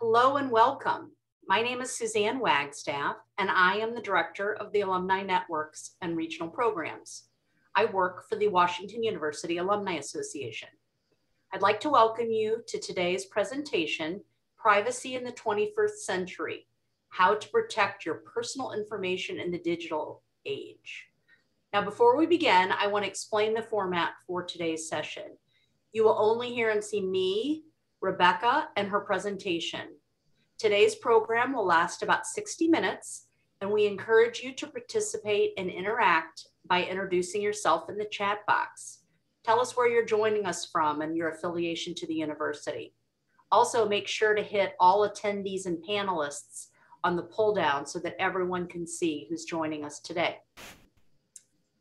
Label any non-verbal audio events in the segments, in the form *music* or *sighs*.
Hello and welcome. My name is Suzanne Wagstaff, and I am the Director of the Alumni Networks and Regional Programs. I work for the Washington University Alumni Association. I'd like to welcome you to today's presentation, Privacy in the 21st Century, How to Protect Your Personal Information in the Digital Age. Now, before we begin, I wanna explain the format for today's session. You will only hear and see me, Rebecca, and her presentation. Today's program will last about 60 minutes, and we encourage you to participate and interact by introducing yourself in the chat box. Tell us where you're joining us from and your affiliation to the university. Also, make sure to hit all attendees and panelists on the pull down so that everyone can see who's joining us today.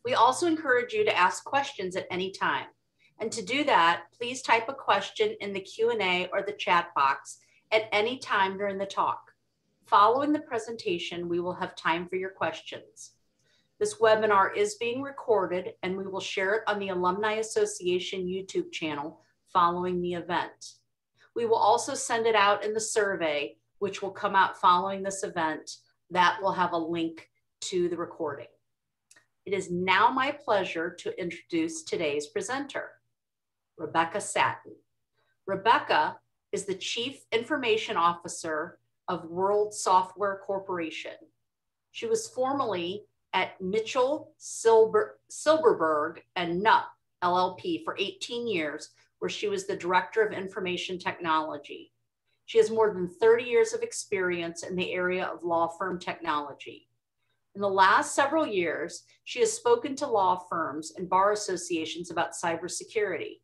We also encourage you to ask questions at any time. And to do that, please type a question in the Q&A or the chat box at any time during the talk. Following the presentation, we will have time for your questions. This webinar is being recorded and we will share it on the Alumni Association YouTube channel following the event. We will also send it out in the survey, which will come out following this event. That will have a link to the recording. It is now my pleasure to introduce today's presenter, Rebecca Satin. Rebecca is the Chief Information Officer of World Software Corporation. She was formerly at Mitchell Silber, Silberberg and Knupp LLP for 18 years, where she was the Director of Information Technology. She has more than 30 years of experience in the area of law firm technology. In the last several years, she has spoken to law firms and bar associations about cybersecurity.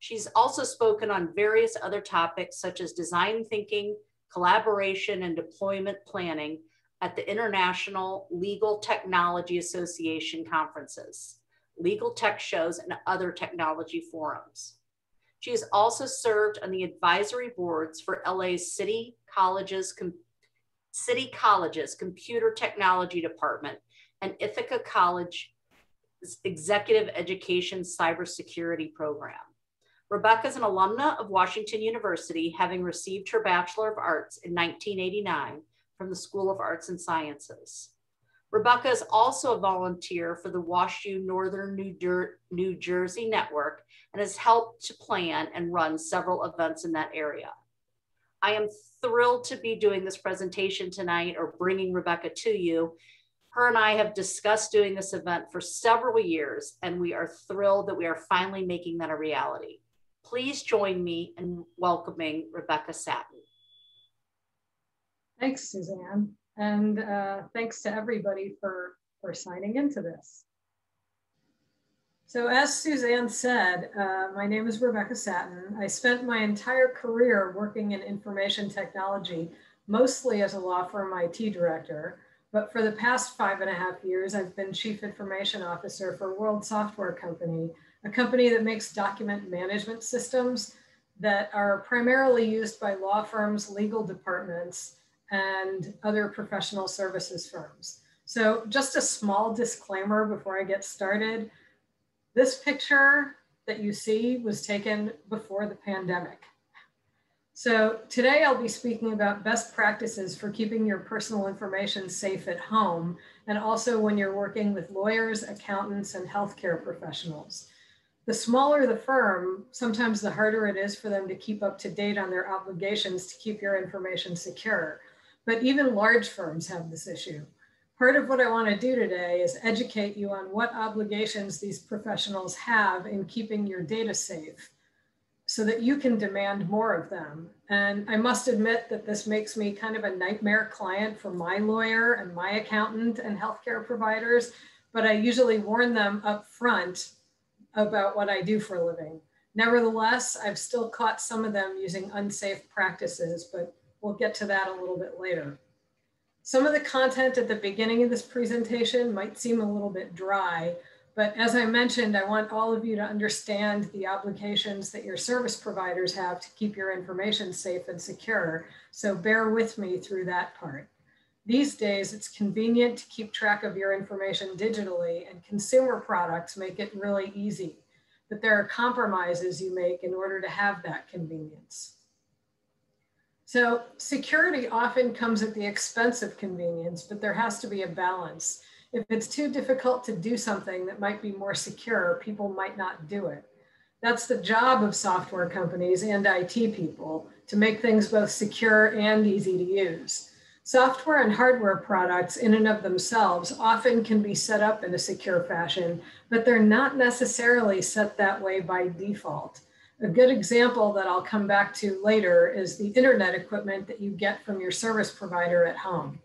She's also spoken on various other topics such as design thinking, collaboration, and deployment planning at the International Legal Technology Association conferences, legal tech shows, and other technology forums. She has also served on the advisory boards for LA's City Colleges, Com City Colleges Computer Technology Department and Ithaca College Executive Education Cybersecurity Program. Rebecca is an alumna of Washington University, having received her Bachelor of Arts in 1989 from the School of Arts and Sciences. Rebecca is also a volunteer for the WashU Northern New, Jer New Jersey Network and has helped to plan and run several events in that area. I am thrilled to be doing this presentation tonight or bringing Rebecca to you. Her and I have discussed doing this event for several years, and we are thrilled that we are finally making that a reality. Please join me in welcoming Rebecca Satin. Thanks, Suzanne. And uh, thanks to everybody for, for signing into this. So as Suzanne said, uh, my name is Rebecca Satin. I spent my entire career working in information technology, mostly as a law firm IT director. But for the past five and a half years, I've been chief information officer for World Software Company, a company that makes document management systems that are primarily used by law firms, legal departments, and other professional services firms. So just a small disclaimer before I get started. This picture that you see was taken before the pandemic. So today I'll be speaking about best practices for keeping your personal information safe at home and also when you're working with lawyers, accountants, and healthcare professionals. The smaller the firm, sometimes the harder it is for them to keep up to date on their obligations to keep your information secure but even large firms have this issue. Part of what I want to do today is educate you on what obligations these professionals have in keeping your data safe so that you can demand more of them. And I must admit that this makes me kind of a nightmare client for my lawyer and my accountant and healthcare providers, but I usually warn them up front about what I do for a living. Nevertheless, I've still caught some of them using unsafe practices, but We'll get to that a little bit later. Some of the content at the beginning of this presentation might seem a little bit dry, but as I mentioned, I want all of you to understand the obligations that your service providers have to keep your information safe and secure. So bear with me through that part. These days, it's convenient to keep track of your information digitally and consumer products make it really easy. But there are compromises you make in order to have that convenience. So security often comes at the expense of convenience, but there has to be a balance. If it's too difficult to do something that might be more secure, people might not do it. That's the job of software companies and IT people to make things both secure and easy to use. Software and hardware products in and of themselves often can be set up in a secure fashion, but they're not necessarily set that way by default. A good example that I'll come back to later is the internet equipment that you get from your service provider at home.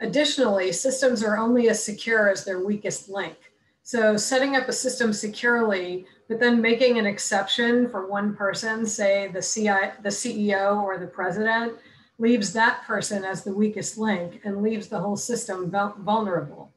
Additionally, systems are only as secure as their weakest link. So setting up a system securely, but then making an exception for one person, say the, CI, the CEO or the president, leaves that person as the weakest link and leaves the whole system vulnerable.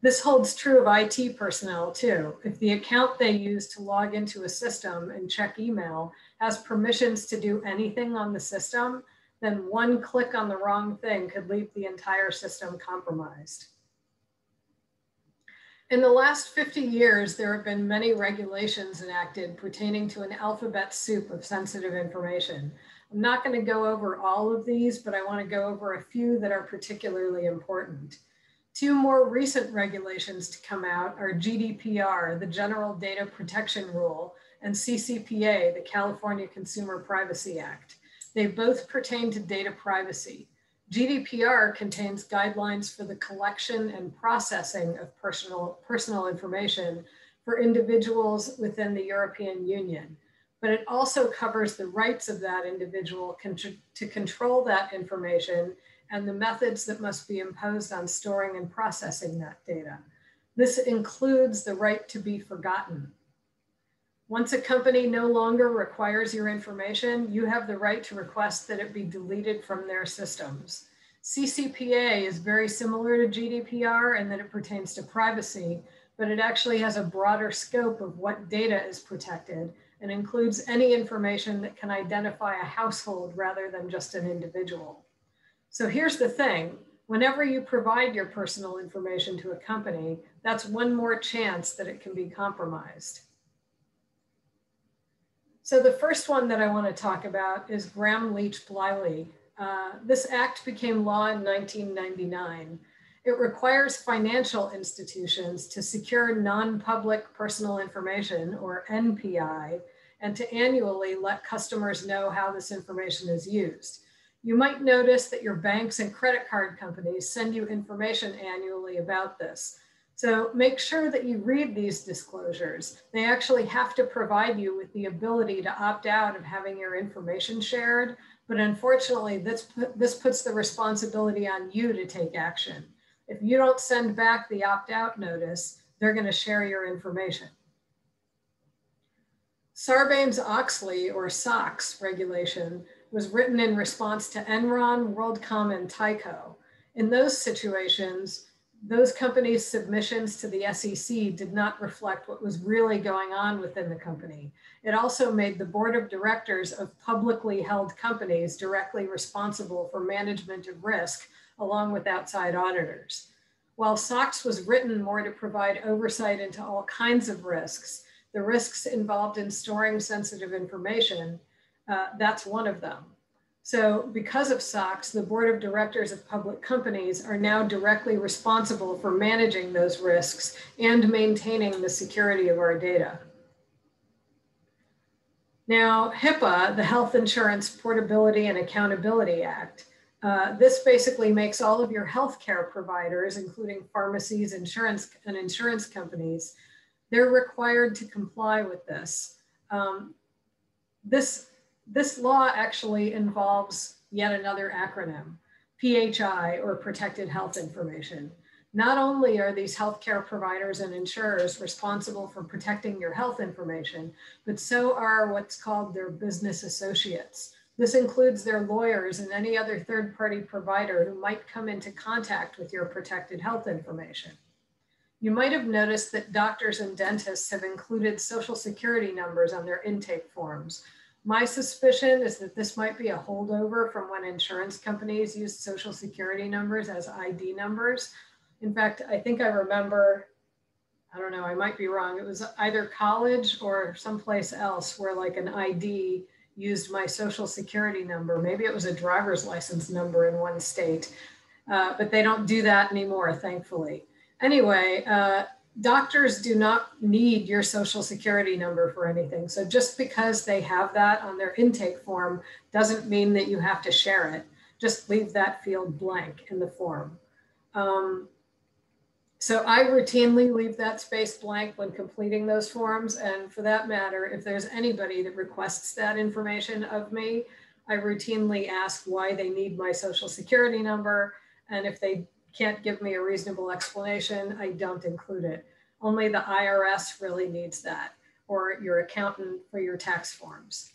This holds true of IT personnel too. If the account they use to log into a system and check email has permissions to do anything on the system, then one click on the wrong thing could leave the entire system compromised. In the last 50 years, there have been many regulations enacted pertaining to an alphabet soup of sensitive information. I'm not going to go over all of these, but I want to go over a few that are particularly important. Two more recent regulations to come out are GDPR, the General Data Protection Rule, and CCPA, the California Consumer Privacy Act. They both pertain to data privacy. GDPR contains guidelines for the collection and processing of personal, personal information for individuals within the European Union, but it also covers the rights of that individual to control that information and the methods that must be imposed on storing and processing that data. This includes the right to be forgotten. Once a company no longer requires your information, you have the right to request that it be deleted from their systems. CCPA is very similar to GDPR in that it pertains to privacy, but it actually has a broader scope of what data is protected and includes any information that can identify a household rather than just an individual. So here's the thing whenever you provide your personal information to a company, that's one more chance that it can be compromised. So the first one that I want to talk about is Gramm-Leach-Bliley. Uh, this act became law in 1999. It requires financial institutions to secure non-public personal information, or NPI, and to annually let customers know how this information is used. You might notice that your banks and credit card companies send you information annually about this. So make sure that you read these disclosures. They actually have to provide you with the ability to opt out of having your information shared. But unfortunately, this, this puts the responsibility on you to take action. If you don't send back the opt out notice, they're going to share your information. Sarbanes-Oxley or SOX regulation was written in response to Enron, WorldCom, and Tyco. In those situations, those companies' submissions to the SEC did not reflect what was really going on within the company. It also made the board of directors of publicly held companies directly responsible for management of risk, along with outside auditors. While SOX was written more to provide oversight into all kinds of risks, the risks involved in storing sensitive information, uh, that's one of them. So because of SOX, the board of directors of public companies are now directly responsible for managing those risks and maintaining the security of our data. Now, HIPAA, the Health Insurance Portability and Accountability Act, uh, this basically makes all of your healthcare providers, including pharmacies, insurance, and insurance companies, they're required to comply with this. Um, this this law actually involves yet another acronym, PHI or Protected Health Information. Not only are these healthcare providers and insurers responsible for protecting your health information, but so are what's called their business associates. This includes their lawyers and any other third party provider who might come into contact with your protected health information. You might have noticed that doctors and dentists have included social security numbers on their intake forms, my suspicion is that this might be a holdover from when insurance companies used social security numbers as ID numbers. In fact, I think I remember, I don't know, I might be wrong. It was either college or someplace else where like an ID used my social security number. Maybe it was a driver's license number in one state, uh, but they don't do that anymore, thankfully. Anyway, uh, doctors do not need your social security number for anything. So just because they have that on their intake form doesn't mean that you have to share it. Just leave that field blank in the form. Um, so I routinely leave that space blank when completing those forms. And for that matter, if there's anybody that requests that information of me, I routinely ask why they need my social security number. And if they can't give me a reasonable explanation, I don't include it. Only the IRS really needs that or your accountant for your tax forms.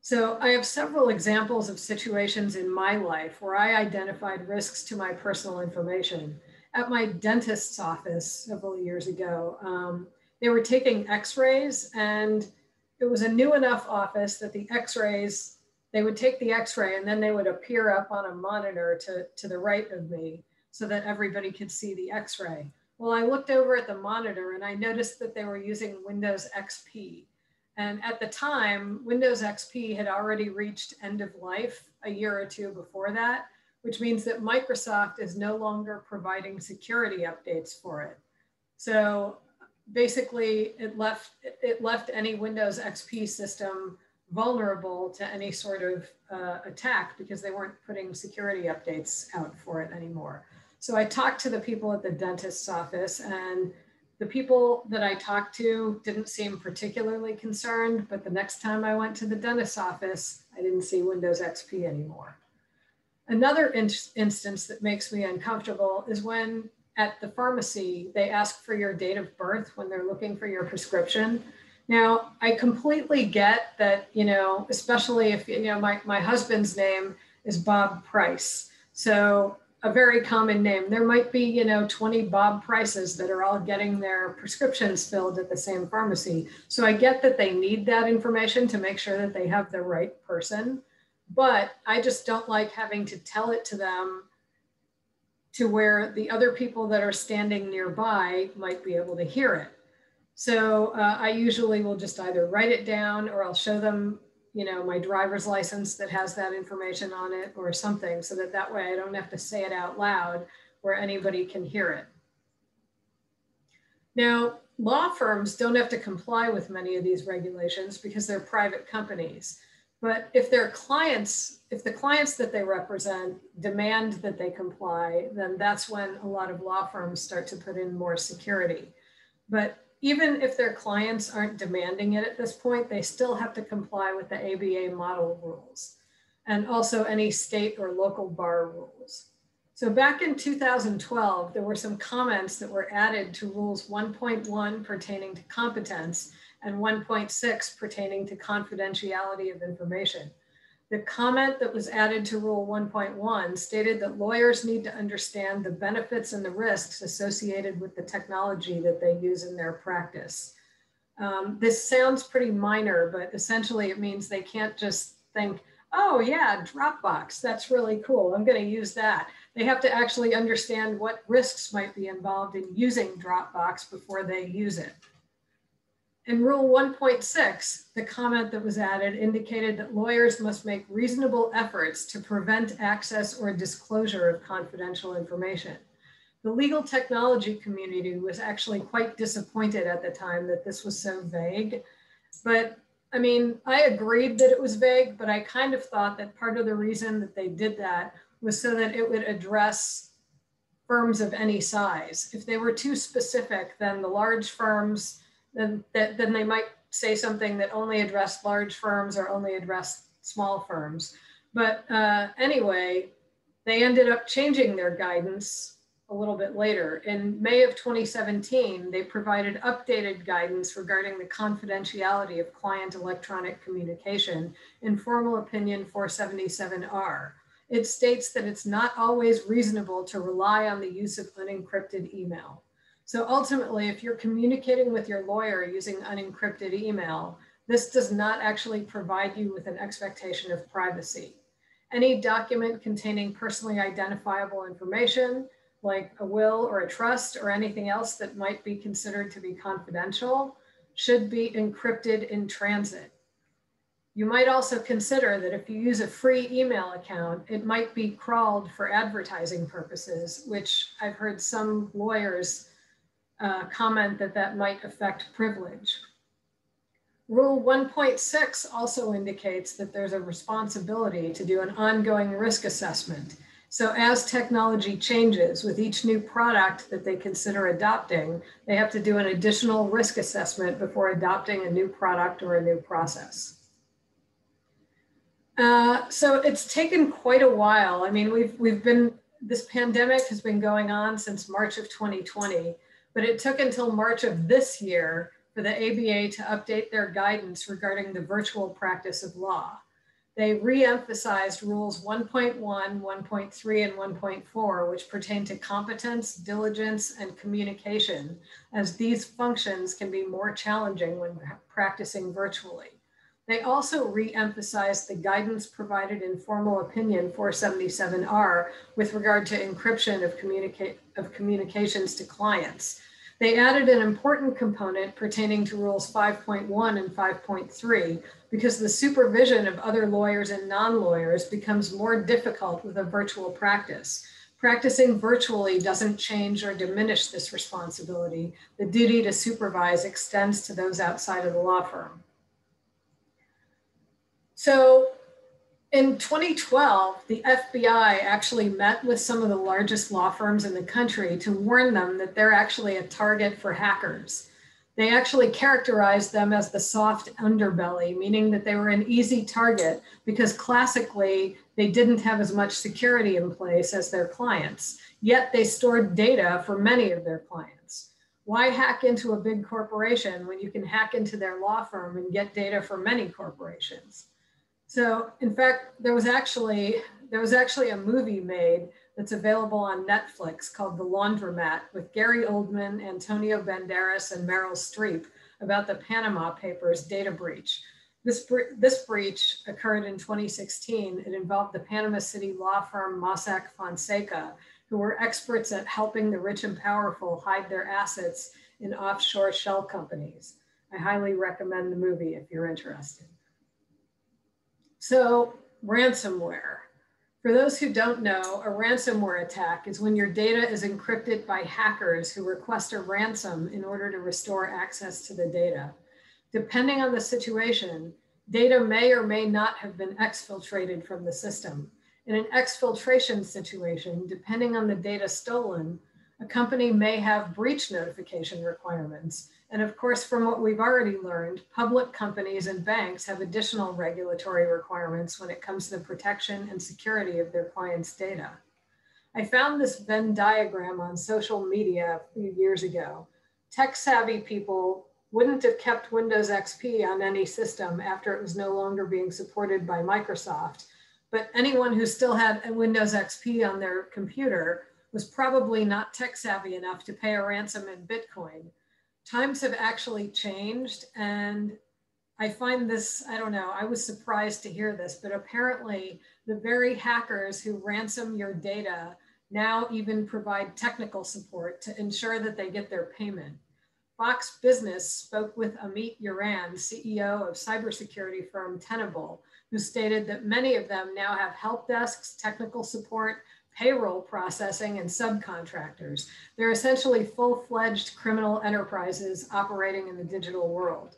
So I have several examples of situations in my life where I identified risks to my personal information. At my dentist's office several years ago, um, they were taking x-rays and it was a new enough office that the x-rays, they would take the x-ray and then they would appear up on a monitor to, to the right of me so that everybody could see the x-ray. Well, I looked over at the monitor and I noticed that they were using Windows XP. And at the time, Windows XP had already reached end of life a year or two before that, which means that Microsoft is no longer providing security updates for it. So basically it left, it left any Windows XP system vulnerable to any sort of uh, attack because they weren't putting security updates out for it anymore. So I talked to the people at the dentist's office and the people that I talked to didn't seem particularly concerned, but the next time I went to the dentist's office, I didn't see Windows XP anymore. Another in instance that makes me uncomfortable is when at the pharmacy, they ask for your date of birth when they're looking for your prescription. Now, I completely get that, you know, especially if, you know, my, my husband's name is Bob Price. So a very common name. There might be, you know, 20 Bob Prices that are all getting their prescriptions filled at the same pharmacy. So I get that they need that information to make sure that they have the right person. But I just don't like having to tell it to them to where the other people that are standing nearby might be able to hear it. So uh, I usually will just either write it down or I'll show them you know, my driver's license that has that information on it or something so that that way I don't have to say it out loud where anybody can hear it. Now, law firms don't have to comply with many of these regulations because they're private companies. But if their clients, if the clients that they represent demand that they comply, then that's when a lot of law firms start to put in more security. But even if their clients aren't demanding it at this point, they still have to comply with the ABA model rules and also any state or local bar rules. So back in 2012, there were some comments that were added to rules 1.1 pertaining to competence and 1.6 pertaining to confidentiality of information. The comment that was added to Rule 1.1 stated that lawyers need to understand the benefits and the risks associated with the technology that they use in their practice. Um, this sounds pretty minor, but essentially it means they can't just think, oh yeah, Dropbox, that's really cool. I'm gonna use that. They have to actually understand what risks might be involved in using Dropbox before they use it. In Rule 1.6, the comment that was added indicated that lawyers must make reasonable efforts to prevent access or disclosure of confidential information. The legal technology community was actually quite disappointed at the time that this was so vague. But I mean, I agreed that it was vague, but I kind of thought that part of the reason that they did that was so that it would address firms of any size. If they were too specific, then the large firms then that, then they might say something that only addressed large firms or only addressed small firms. But uh, anyway, they ended up changing their guidance a little bit later. In May of 2017, they provided updated guidance regarding the confidentiality of client electronic communication in Formal Opinion 477R. It states that it's not always reasonable to rely on the use of unencrypted email. So ultimately, if you're communicating with your lawyer using unencrypted email, this does not actually provide you with an expectation of privacy. Any document containing personally identifiable information, like a will or a trust or anything else that might be considered to be confidential, should be encrypted in transit. You might also consider that if you use a free email account, it might be crawled for advertising purposes, which I've heard some lawyers uh, comment that that might affect privilege. Rule 1.6 also indicates that there's a responsibility to do an ongoing risk assessment. So as technology changes with each new product that they consider adopting, they have to do an additional risk assessment before adopting a new product or a new process. Uh, so it's taken quite a while. I mean, we've we've been this pandemic has been going on since March of 2020, but it took until March of this year for the ABA to update their guidance regarding the virtual practice of law. They re-emphasized rules 1.1, 1.3, and 1.4, which pertain to competence, diligence, and communication, as these functions can be more challenging when practicing virtually. They also re-emphasized the guidance provided in formal opinion 477R with regard to encryption of, communica of communications to clients. They added an important component pertaining to rules 5.1 and 5.3 because the supervision of other lawyers and non-lawyers becomes more difficult with a virtual practice. Practicing virtually doesn't change or diminish this responsibility. The duty to supervise extends to those outside of the law firm. So in 2012, the FBI actually met with some of the largest law firms in the country to warn them that they're actually a target for hackers. They actually characterized them as the soft underbelly, meaning that they were an easy target because classically they didn't have as much security in place as their clients, yet they stored data for many of their clients. Why hack into a big corporation when you can hack into their law firm and get data for many corporations? So in fact, there was actually there was actually a movie made that's available on Netflix called The Laundromat with Gary Oldman, Antonio Banderas, and Meryl Streep about the Panama Papers data breach. This, this breach occurred in 2016. It involved the Panama City law firm Mossack Fonseca, who were experts at helping the rich and powerful hide their assets in offshore shell companies. I highly recommend the movie if you're interested. So ransomware. For those who don't know, a ransomware attack is when your data is encrypted by hackers who request a ransom in order to restore access to the data. Depending on the situation, data may or may not have been exfiltrated from the system. In an exfiltration situation, depending on the data stolen, a company may have breach notification requirements and of course, from what we've already learned, public companies and banks have additional regulatory requirements when it comes to the protection and security of their clients' data. I found this Venn diagram on social media a few years ago. Tech savvy people wouldn't have kept Windows XP on any system after it was no longer being supported by Microsoft. But anyone who still had Windows XP on their computer was probably not tech savvy enough to pay a ransom in Bitcoin times have actually changed and I find this, I don't know, I was surprised to hear this, but apparently the very hackers who ransom your data now even provide technical support to ensure that they get their payment. Fox Business spoke with Amit Yoran, CEO of cybersecurity firm Tenable, who stated that many of them now have help desks, technical support, payroll processing, and subcontractors. They're essentially full-fledged criminal enterprises operating in the digital world.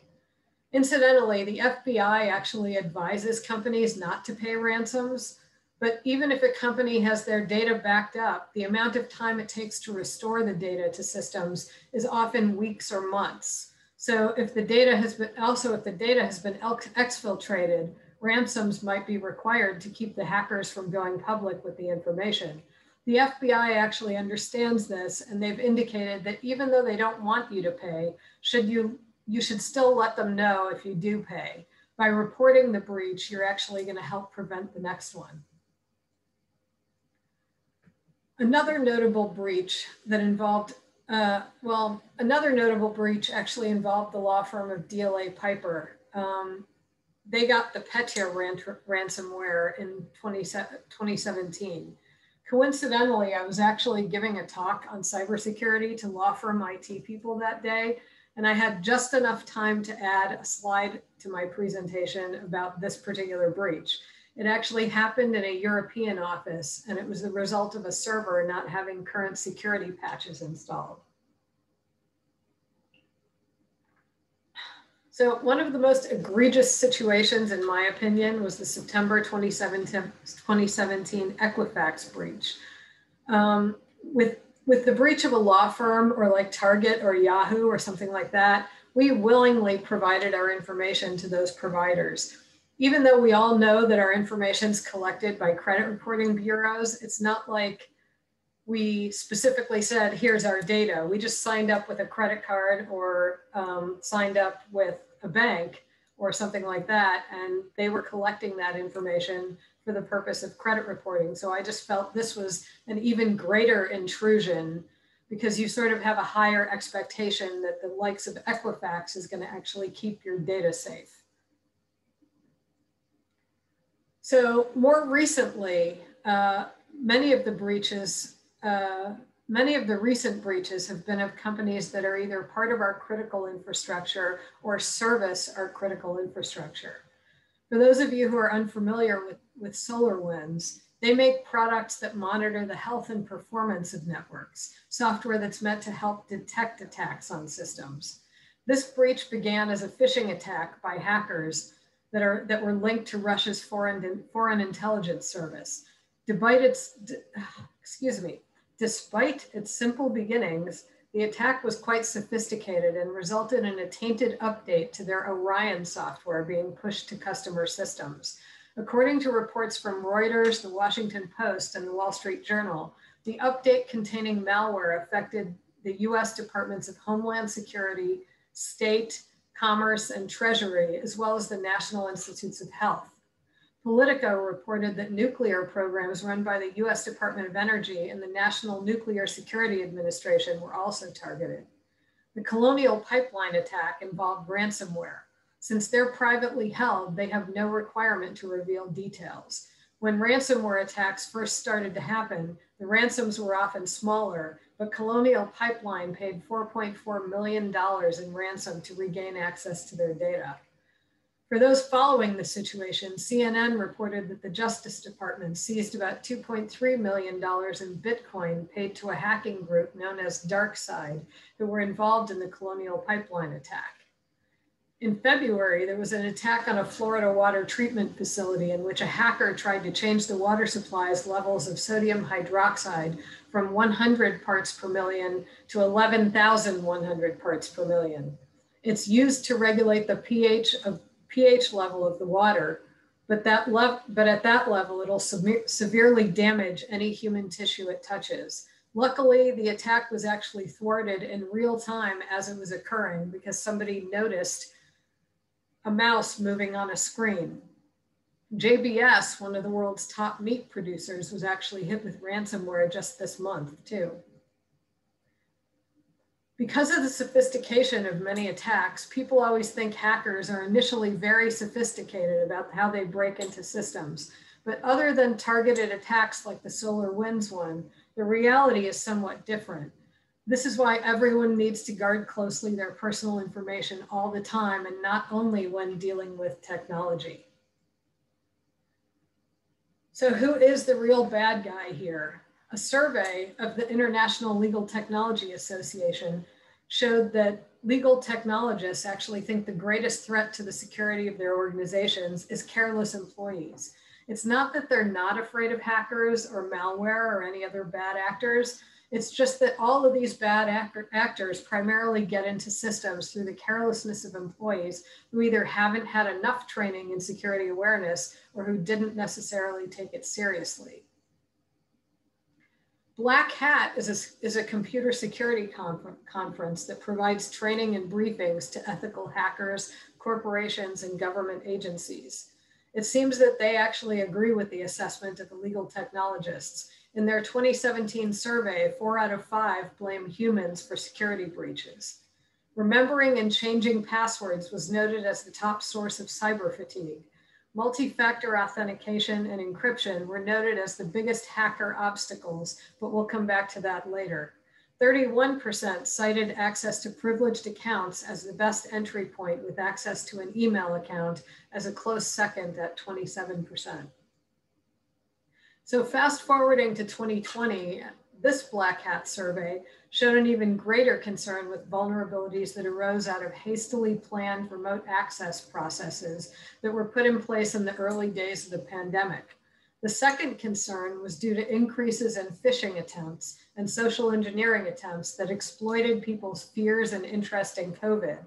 Incidentally, the FBI actually advises companies not to pay ransoms, but even if a company has their data backed up, the amount of time it takes to restore the data to systems is often weeks or months. So if the data has been, also if the data has been exfiltrated, ransoms might be required to keep the hackers from going public with the information. The FBI actually understands this and they've indicated that even though they don't want you to pay, should you, you should still let them know if you do pay. By reporting the breach, you're actually gonna help prevent the next one. Another notable breach that involved, uh, well, another notable breach actually involved the law firm of DLA Piper. Um, they got the Petya ransomware in 20, 2017. Coincidentally, I was actually giving a talk on cybersecurity to law firm IT people that day. And I had just enough time to add a slide to my presentation about this particular breach. It actually happened in a European office and it was the result of a server not having current security patches installed. So one of the most egregious situations, in my opinion, was the September 2017, 2017 Equifax breach. Um, with, with the breach of a law firm or like Target or Yahoo or something like that, we willingly provided our information to those providers. Even though we all know that our information is collected by credit reporting bureaus, it's not like we specifically said, here's our data. We just signed up with a credit card or um, signed up with a bank or something like that. And they were collecting that information for the purpose of credit reporting. So I just felt this was an even greater intrusion because you sort of have a higher expectation that the likes of Equifax is going to actually keep your data safe. So more recently, uh, many of the breaches uh, Many of the recent breaches have been of companies that are either part of our critical infrastructure or service our critical infrastructure. For those of you who are unfamiliar with, with SolarWinds, they make products that monitor the health and performance of networks, software that's meant to help detect attacks on systems. This breach began as a phishing attack by hackers that, are, that were linked to Russia's foreign, foreign intelligence service. Despite its, *sighs* excuse me, Despite its simple beginnings, the attack was quite sophisticated and resulted in a tainted update to their Orion software being pushed to customer systems. According to reports from Reuters, the Washington Post, and the Wall Street Journal, the update containing malware affected the US Departments of Homeland Security, State, Commerce, and Treasury, as well as the National Institutes of Health. Politico reported that nuclear programs run by the US Department of Energy and the National Nuclear Security Administration were also targeted. The Colonial Pipeline attack involved ransomware. Since they're privately held, they have no requirement to reveal details. When ransomware attacks first started to happen, the ransoms were often smaller, but Colonial Pipeline paid $4.4 million in ransom to regain access to their data. For those following the situation, CNN reported that the Justice Department seized about $2.3 million in Bitcoin paid to a hacking group known as DarkSide who were involved in the Colonial Pipeline attack. In February, there was an attack on a Florida water treatment facility in which a hacker tried to change the water supply's levels of sodium hydroxide from 100 parts per million to 11,100 parts per million. It's used to regulate the pH of pH level of the water, but that level, but at that level, it'll severely damage any human tissue it touches. Luckily, the attack was actually thwarted in real time as it was occurring because somebody noticed a mouse moving on a screen. JBS, one of the world's top meat producers, was actually hit with ransomware just this month, too. Because of the sophistication of many attacks, people always think hackers are initially very sophisticated about how they break into systems. But other than targeted attacks like the SolarWinds one, the reality is somewhat different. This is why everyone needs to guard closely their personal information all the time and not only when dealing with technology. So who is the real bad guy here? A survey of the International Legal Technology Association showed that legal technologists actually think the greatest threat to the security of their organizations is careless employees. It's not that they're not afraid of hackers or malware or any other bad actors. It's just that all of these bad actor actors primarily get into systems through the carelessness of employees who either haven't had enough training in security awareness or who didn't necessarily take it seriously. Black Hat is a, is a computer security confer conference that provides training and briefings to ethical hackers, corporations, and government agencies. It seems that they actually agree with the assessment of the legal technologists. In their 2017 survey, four out of five blame humans for security breaches. Remembering and changing passwords was noted as the top source of cyber fatigue. Multi-factor authentication and encryption were noted as the biggest hacker obstacles, but we'll come back to that later. 31% cited access to privileged accounts as the best entry point with access to an email account as a close second at 27%. So fast forwarding to 2020, this Black Hat survey showed an even greater concern with vulnerabilities that arose out of hastily planned remote access processes that were put in place in the early days of the pandemic. The second concern was due to increases in phishing attempts and social engineering attempts that exploited people's fears and interest in COVID.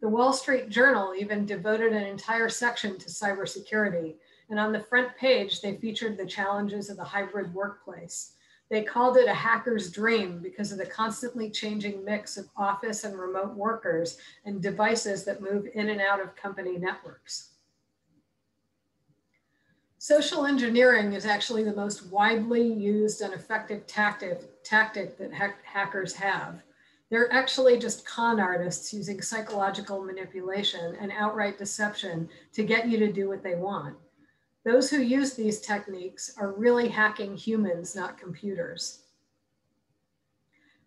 The Wall Street Journal even devoted an entire section to cybersecurity, and on the front page, they featured the challenges of the hybrid workplace. They called it a hacker's dream because of the constantly changing mix of office and remote workers and devices that move in and out of company networks. Social engineering is actually the most widely used and effective tactic, tactic that ha hackers have. They're actually just con artists using psychological manipulation and outright deception to get you to do what they want. Those who use these techniques are really hacking humans, not computers.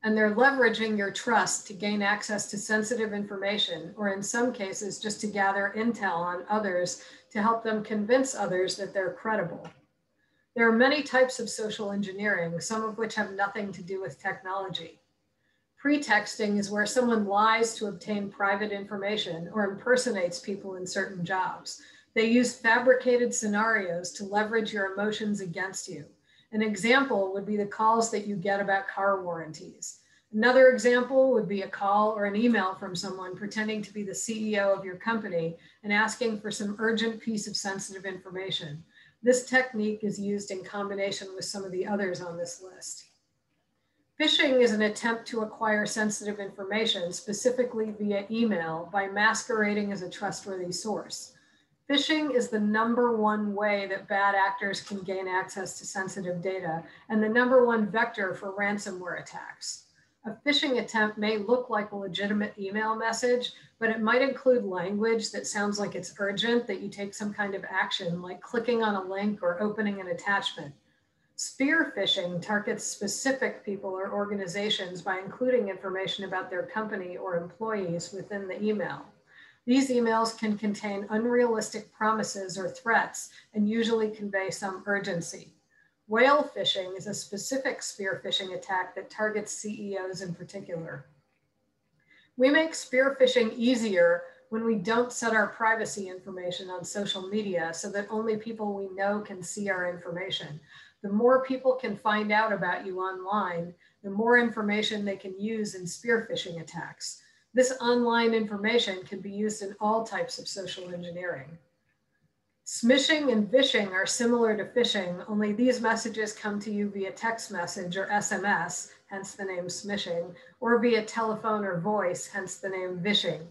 And they're leveraging your trust to gain access to sensitive information, or in some cases, just to gather intel on others to help them convince others that they're credible. There are many types of social engineering, some of which have nothing to do with technology. Pretexting is where someone lies to obtain private information or impersonates people in certain jobs. They use fabricated scenarios to leverage your emotions against you. An example would be the calls that you get about car warranties. Another example would be a call or an email from someone pretending to be the CEO of your company and asking for some urgent piece of sensitive information. This technique is used in combination with some of the others on this list. Phishing is an attempt to acquire sensitive information, specifically via email, by masquerading as a trustworthy source. Phishing is the number one way that bad actors can gain access to sensitive data and the number one vector for ransomware attacks. A phishing attempt may look like a legitimate email message, but it might include language that sounds like it's urgent, that you take some kind of action, like clicking on a link or opening an attachment. Spear phishing targets specific people or organizations by including information about their company or employees within the email. These emails can contain unrealistic promises or threats and usually convey some urgency. Whale phishing is a specific spear phishing attack that targets CEOs in particular. We make spear phishing easier when we don't set our privacy information on social media so that only people we know can see our information. The more people can find out about you online, the more information they can use in spear phishing attacks. This online information can be used in all types of social engineering. Smishing and vishing are similar to phishing, only these messages come to you via text message or SMS, hence the name smishing, or via telephone or voice, hence the name vishing.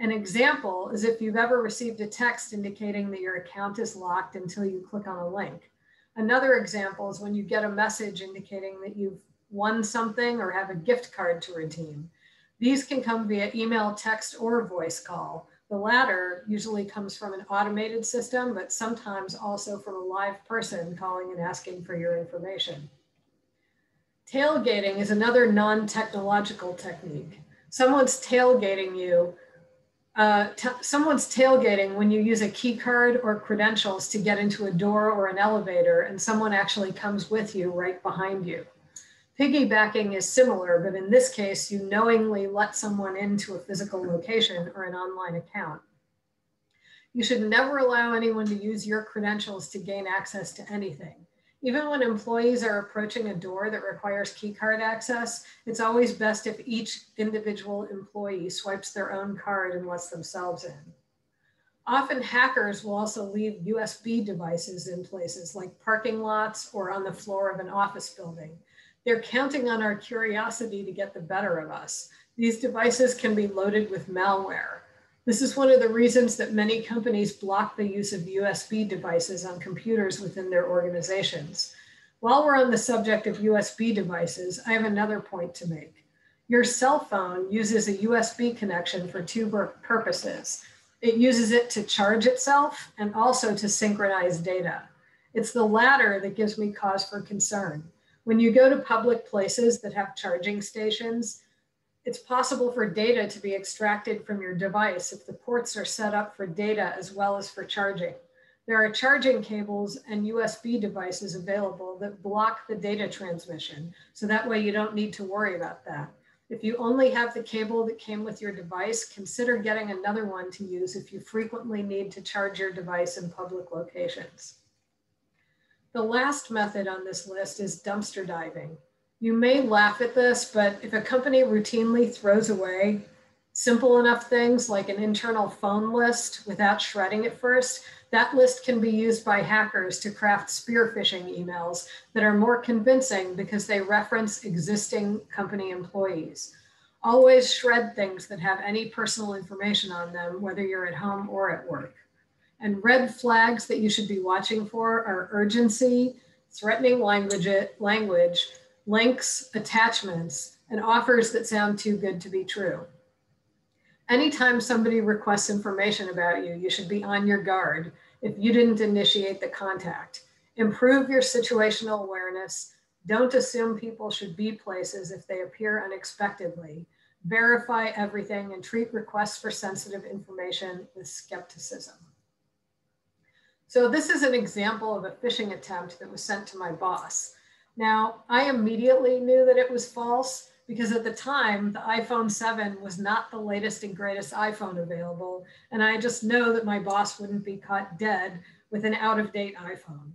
An example is if you've ever received a text indicating that your account is locked until you click on a link. Another example is when you get a message indicating that you've won something or have a gift card to redeem. These can come via email, text, or voice call. The latter usually comes from an automated system, but sometimes also from a live person calling and asking for your information. Tailgating is another non-technological technique. Someone's tailgating you. Uh, someone's tailgating when you use a key card or credentials to get into a door or an elevator and someone actually comes with you right behind you. Piggybacking is similar, but in this case, you knowingly let someone into a physical location or an online account. You should never allow anyone to use your credentials to gain access to anything. Even when employees are approaching a door that requires keycard access, it's always best if each individual employee swipes their own card and lets themselves in. Often hackers will also leave USB devices in places like parking lots or on the floor of an office building. They're counting on our curiosity to get the better of us. These devices can be loaded with malware. This is one of the reasons that many companies block the use of USB devices on computers within their organizations. While we're on the subject of USB devices, I have another point to make. Your cell phone uses a USB connection for two purposes. It uses it to charge itself and also to synchronize data. It's the latter that gives me cause for concern. When you go to public places that have charging stations, it's possible for data to be extracted from your device if the ports are set up for data as well as for charging. There are charging cables and USB devices available that block the data transmission. So that way you don't need to worry about that. If you only have the cable that came with your device, consider getting another one to use if you frequently need to charge your device in public locations. The last method on this list is dumpster diving. You may laugh at this, but if a company routinely throws away simple enough things like an internal phone list without shredding it first, that list can be used by hackers to craft spear phishing emails that are more convincing because they reference existing company employees. Always shred things that have any personal information on them, whether you're at home or at work. And red flags that you should be watching for are urgency, threatening language, language links, attachments, and offers that sound too good to be true. Anytime somebody requests information about you, you should be on your guard if you didn't initiate the contact. Improve your situational awareness. Don't assume people should be places if they appear unexpectedly. Verify everything and treat requests for sensitive information with skepticism. So this is an example of a phishing attempt that was sent to my boss. Now, I immediately knew that it was false because at the time, the iPhone 7 was not the latest and greatest iPhone available. And I just know that my boss wouldn't be caught dead with an out of date iPhone.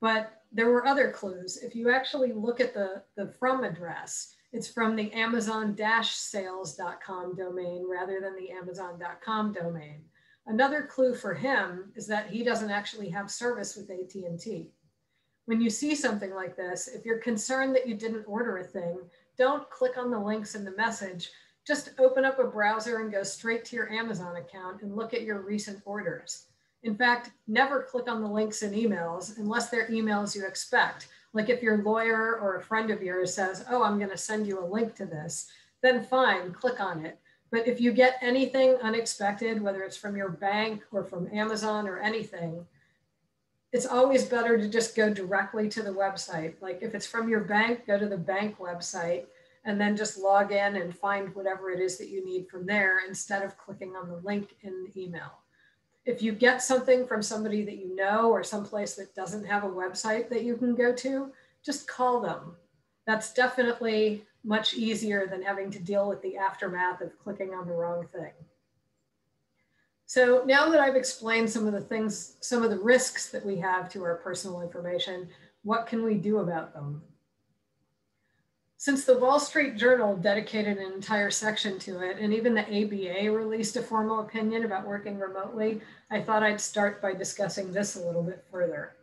But there were other clues. If you actually look at the, the from address, it's from the amazon-sales.com domain rather than the amazon.com domain. Another clue for him is that he doesn't actually have service with AT&T when you see something like this, if you're concerned that you didn't order a thing, don't click on the links in the message. Just open up a browser and go straight to your Amazon account and look at your recent orders. In fact, never click on the links in emails unless they're emails you expect. Like if your lawyer or a friend of yours says, oh, I'm gonna send you a link to this, then fine, click on it. But if you get anything unexpected, whether it's from your bank or from Amazon or anything, it's always better to just go directly to the website. Like if it's from your bank, go to the bank website and then just log in and find whatever it is that you need from there instead of clicking on the link in the email. If you get something from somebody that you know or someplace that doesn't have a website that you can go to, just call them. That's definitely much easier than having to deal with the aftermath of clicking on the wrong thing. So now that I've explained some of the things, some of the risks that we have to our personal information, what can we do about them? Since the Wall Street Journal dedicated an entire section to it, and even the ABA released a formal opinion about working remotely, I thought I'd start by discussing this a little bit further.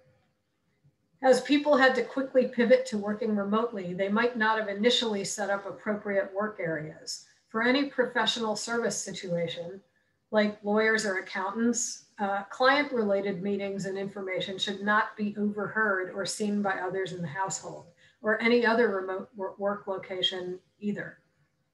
As people had to quickly pivot to working remotely, they might not have initially set up appropriate work areas. For any professional service situation, like lawyers or accountants, uh, client related meetings and information should not be overheard or seen by others in the household or any other remote work location either.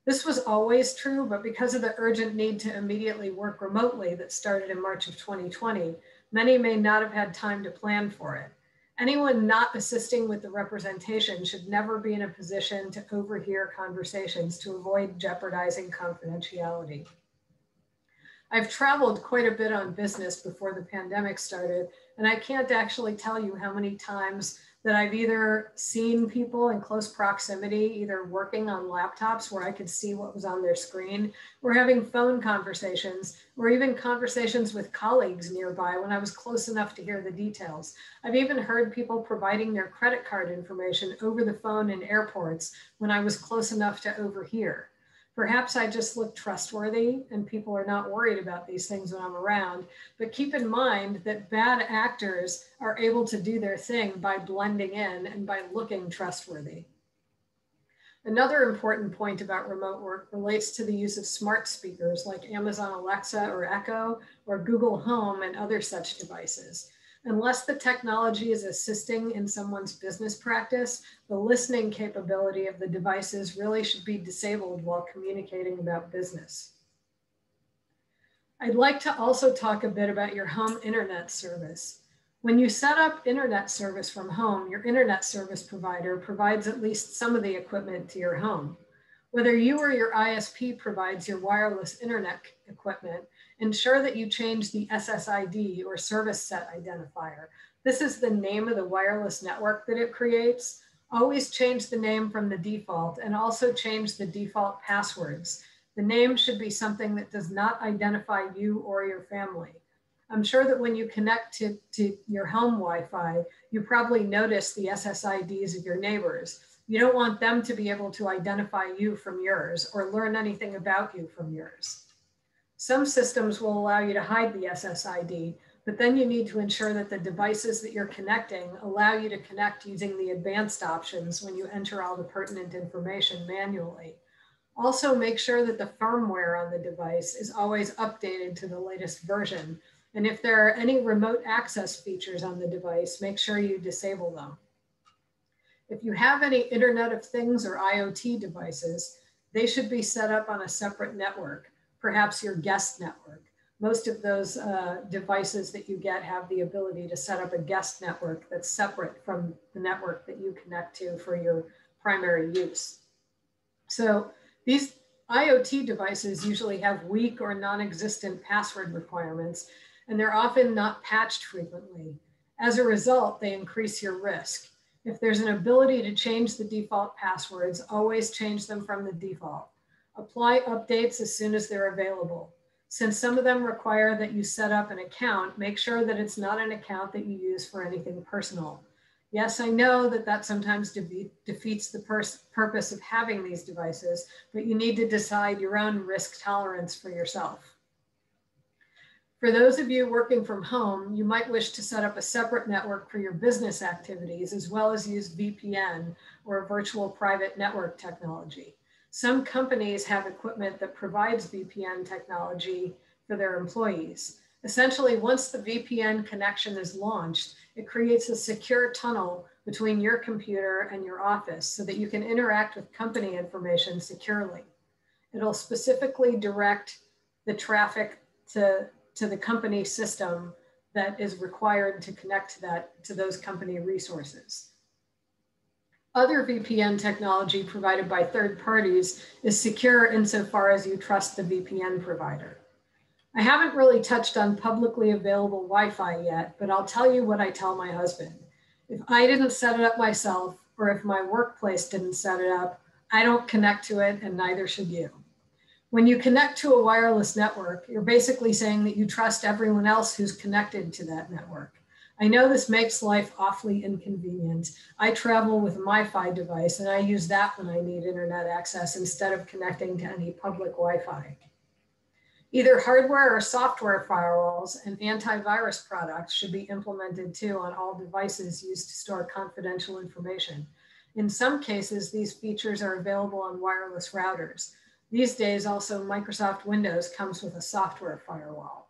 This was always true, but because of the urgent need to immediately work remotely that started in March of 2020, many may not have had time to plan for it. Anyone not assisting with the representation should never be in a position to overhear conversations to avoid jeopardizing confidentiality. I've traveled quite a bit on business before the pandemic started, and I can't actually tell you how many times that I've either seen people in close proximity, either working on laptops where I could see what was on their screen, or having phone conversations, or even conversations with colleagues nearby when I was close enough to hear the details. I've even heard people providing their credit card information over the phone in airports when I was close enough to overhear. Perhaps I just look trustworthy and people are not worried about these things when I'm around. But keep in mind that bad actors are able to do their thing by blending in and by looking trustworthy. Another important point about remote work relates to the use of smart speakers like Amazon Alexa or Echo or Google Home and other such devices. Unless the technology is assisting in someone's business practice, the listening capability of the devices really should be disabled while communicating about business. I'd like to also talk a bit about your home internet service. When you set up internet service from home, your internet service provider provides at least some of the equipment to your home. Whether you or your ISP provides your wireless internet equipment, ensure that you change the SSID or service set identifier. This is the name of the wireless network that it creates. Always change the name from the default and also change the default passwords. The name should be something that does not identify you or your family. I'm sure that when you connect to, to your home Wi-Fi, you probably notice the SSIDs of your neighbors. You don't want them to be able to identify you from yours or learn anything about you from yours. Some systems will allow you to hide the SSID, but then you need to ensure that the devices that you're connecting allow you to connect using the advanced options when you enter all the pertinent information manually. Also make sure that the firmware on the device is always updated to the latest version and if there are any remote access features on the device, make sure you disable them. If you have any Internet of Things or IoT devices, they should be set up on a separate network, perhaps your guest network. Most of those uh, devices that you get have the ability to set up a guest network that's separate from the network that you connect to for your primary use. So these IoT devices usually have weak or non-existent password requirements and they're often not patched frequently. As a result, they increase your risk. If there's an ability to change the default passwords, always change them from the default. Apply updates as soon as they're available. Since some of them require that you set up an account, make sure that it's not an account that you use for anything personal. Yes, I know that that sometimes de defeats the purpose of having these devices, but you need to decide your own risk tolerance for yourself. For those of you working from home, you might wish to set up a separate network for your business activities, as well as use VPN or virtual private network technology. Some companies have equipment that provides VPN technology for their employees. Essentially, once the VPN connection is launched, it creates a secure tunnel between your computer and your office so that you can interact with company information securely. It'll specifically direct the traffic to to the company system that is required to connect to that to those company resources. Other VPN technology provided by third parties is secure insofar as you trust the VPN provider. I haven't really touched on publicly available Wi-Fi yet, but I'll tell you what I tell my husband. If I didn't set it up myself, or if my workplace didn't set it up, I don't connect to it and neither should you. When you connect to a wireless network, you're basically saying that you trust everyone else who's connected to that network. I know this makes life awfully inconvenient. I travel with a MiFi device and I use that when I need internet access instead of connecting to any public Wi-Fi. Either hardware or software firewalls and antivirus products should be implemented too on all devices used to store confidential information. In some cases, these features are available on wireless routers. These days, also Microsoft Windows comes with a software firewall.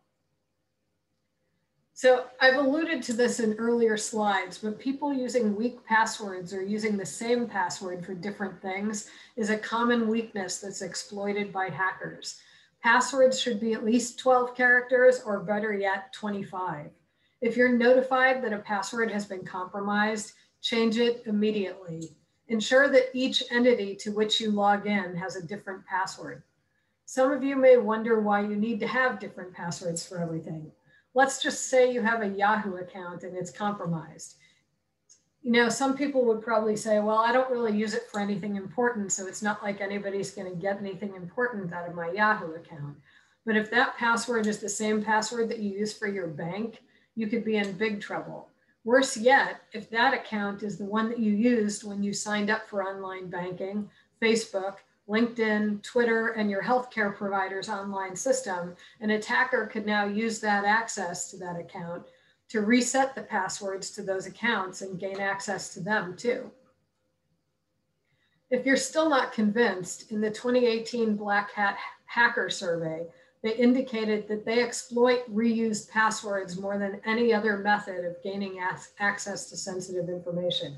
So I've alluded to this in earlier slides, but people using weak passwords or using the same password for different things is a common weakness that's exploited by hackers. Passwords should be at least 12 characters or better yet, 25. If you're notified that a password has been compromised, change it immediately. Ensure that each entity to which you log in has a different password. Some of you may wonder why you need to have different passwords for everything. Let's just say you have a Yahoo account and it's compromised. You know, some people would probably say, well, I don't really use it for anything important, so it's not like anybody's going to get anything important out of my Yahoo account. But if that password is the same password that you use for your bank, you could be in big trouble. Worse yet, if that account is the one that you used when you signed up for online banking, Facebook, LinkedIn, Twitter, and your healthcare provider's online system, an attacker could now use that access to that account to reset the passwords to those accounts and gain access to them too. If you're still not convinced, in the 2018 Black Hat Hacker Survey, they indicated that they exploit reused passwords more than any other method of gaining access to sensitive information.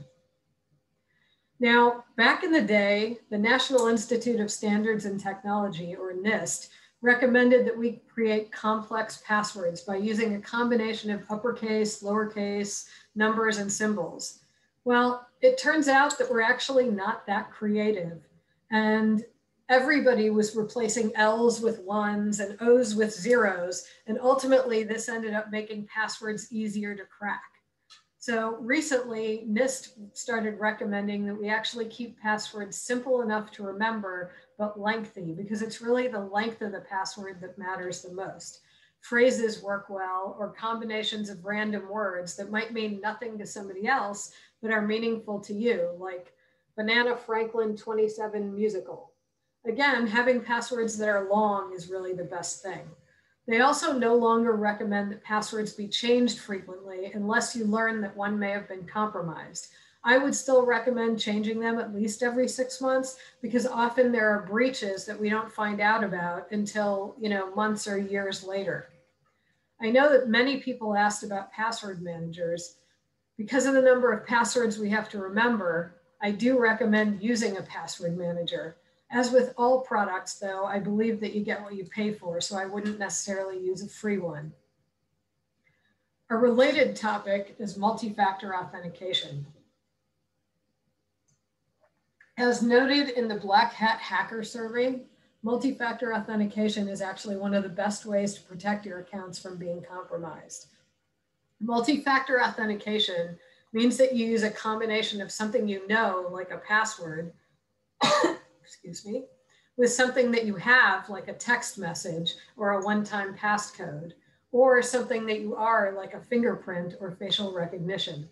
Now, back in the day, the National Institute of Standards and Technology, or NIST, recommended that we create complex passwords by using a combination of uppercase, lowercase, numbers, and symbols. Well, it turns out that we're actually not that creative. And everybody was replacing L's with ones and O's with zeros. And ultimately, this ended up making passwords easier to crack. So recently, NIST started recommending that we actually keep passwords simple enough to remember, but lengthy, because it's really the length of the password that matters the most. Phrases work well, or combinations of random words that might mean nothing to somebody else, but are meaningful to you, like Banana Franklin 27 musical. Again, having passwords that are long is really the best thing. They also no longer recommend that passwords be changed frequently unless you learn that one may have been compromised. I would still recommend changing them at least every six months because often there are breaches that we don't find out about until you know months or years later. I know that many people asked about password managers. Because of the number of passwords we have to remember, I do recommend using a password manager. As with all products, though, I believe that you get what you pay for, so I wouldn't necessarily use a free one. A related topic is multi-factor authentication. As noted in the Black Hat Hacker Survey, multi-factor authentication is actually one of the best ways to protect your accounts from being compromised. Multi-factor authentication means that you use a combination of something you know, like a password, excuse me, with something that you have, like a text message or a one-time passcode, or something that you are, like a fingerprint or facial recognition.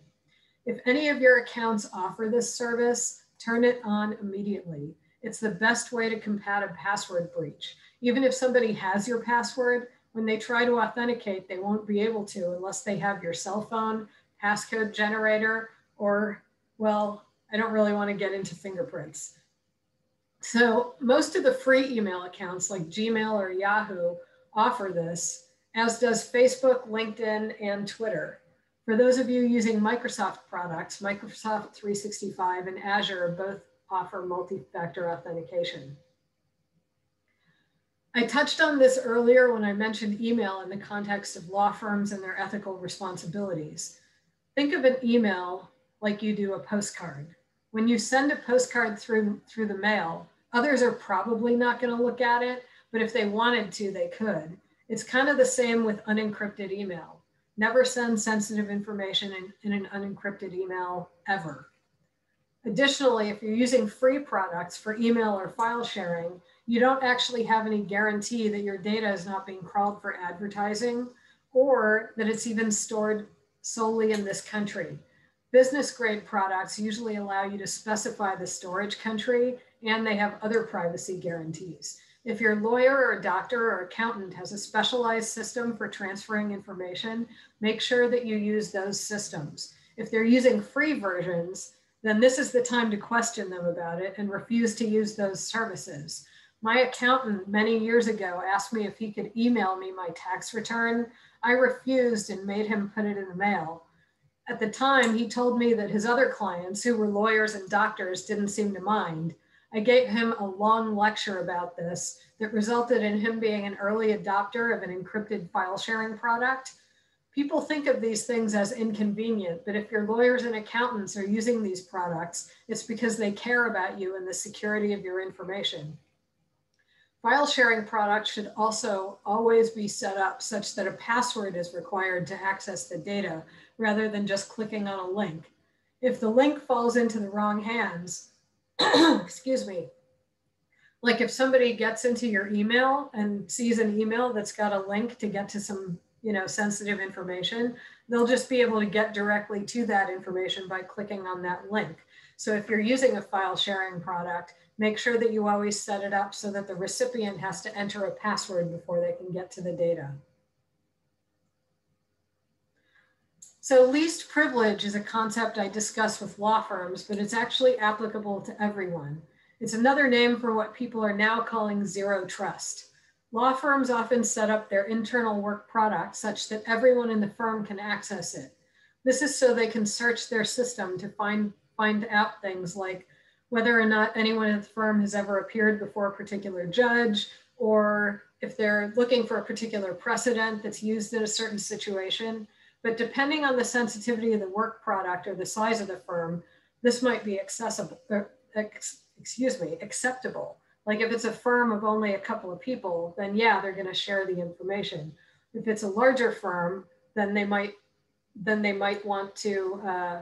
If any of your accounts offer this service, turn it on immediately. It's the best way to combat a password breach. Even if somebody has your password, when they try to authenticate, they won't be able to unless they have your cell phone, passcode generator, or, well, I don't really want to get into fingerprints. So most of the free email accounts like Gmail or Yahoo offer this, as does Facebook, LinkedIn, and Twitter. For those of you using Microsoft products, Microsoft 365 and Azure both offer multi-factor authentication. I touched on this earlier when I mentioned email in the context of law firms and their ethical responsibilities. Think of an email like you do a postcard. When you send a postcard through, through the mail, Others are probably not going to look at it, but if they wanted to, they could. It's kind of the same with unencrypted email. Never send sensitive information in, in an unencrypted email ever. Additionally, if you're using free products for email or file sharing, you don't actually have any guarantee that your data is not being crawled for advertising or that it's even stored solely in this country. Business grade products usually allow you to specify the storage country and they have other privacy guarantees. If your lawyer or doctor or accountant has a specialized system for transferring information, make sure that you use those systems. If they're using free versions, then this is the time to question them about it and refuse to use those services. My accountant many years ago asked me if he could email me my tax return. I refused and made him put it in the mail. At the time, he told me that his other clients, who were lawyers and doctors, didn't seem to mind. I gave him a long lecture about this that resulted in him being an early adopter of an encrypted file sharing product. People think of these things as inconvenient, but if your lawyers and accountants are using these products, it's because they care about you and the security of your information. File sharing products should also always be set up such that a password is required to access the data rather than just clicking on a link. If the link falls into the wrong hands, *clears throat* excuse me, like if somebody gets into your email and sees an email that's got a link to get to some you know sensitive information they'll just be able to get directly to that information by clicking on that link. So if you're using a file sharing product make sure that you always set it up so that the recipient has to enter a password before they can get to the data So least privilege is a concept I discuss with law firms, but it's actually applicable to everyone. It's another name for what people are now calling zero trust. Law firms often set up their internal work product such that everyone in the firm can access it. This is so they can search their system to find, find out things like whether or not anyone at the firm has ever appeared before a particular judge or if they're looking for a particular precedent that's used in a certain situation. But depending on the sensitivity of the work product or the size of the firm, this might be accessible, or, ex, excuse me, acceptable. Like if it's a firm of only a couple of people, then yeah, they're going to share the information. If it's a larger firm, then they might then they might want to uh,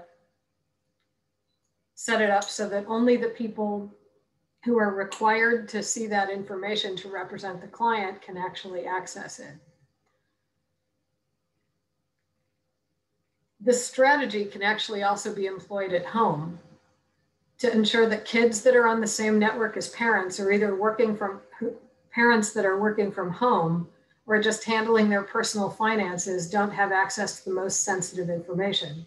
set it up so that only the people who are required to see that information to represent the client can actually access it. This strategy can actually also be employed at home to ensure that kids that are on the same network as parents are either working from parents that are working from home or just handling their personal finances don't have access to the most sensitive information.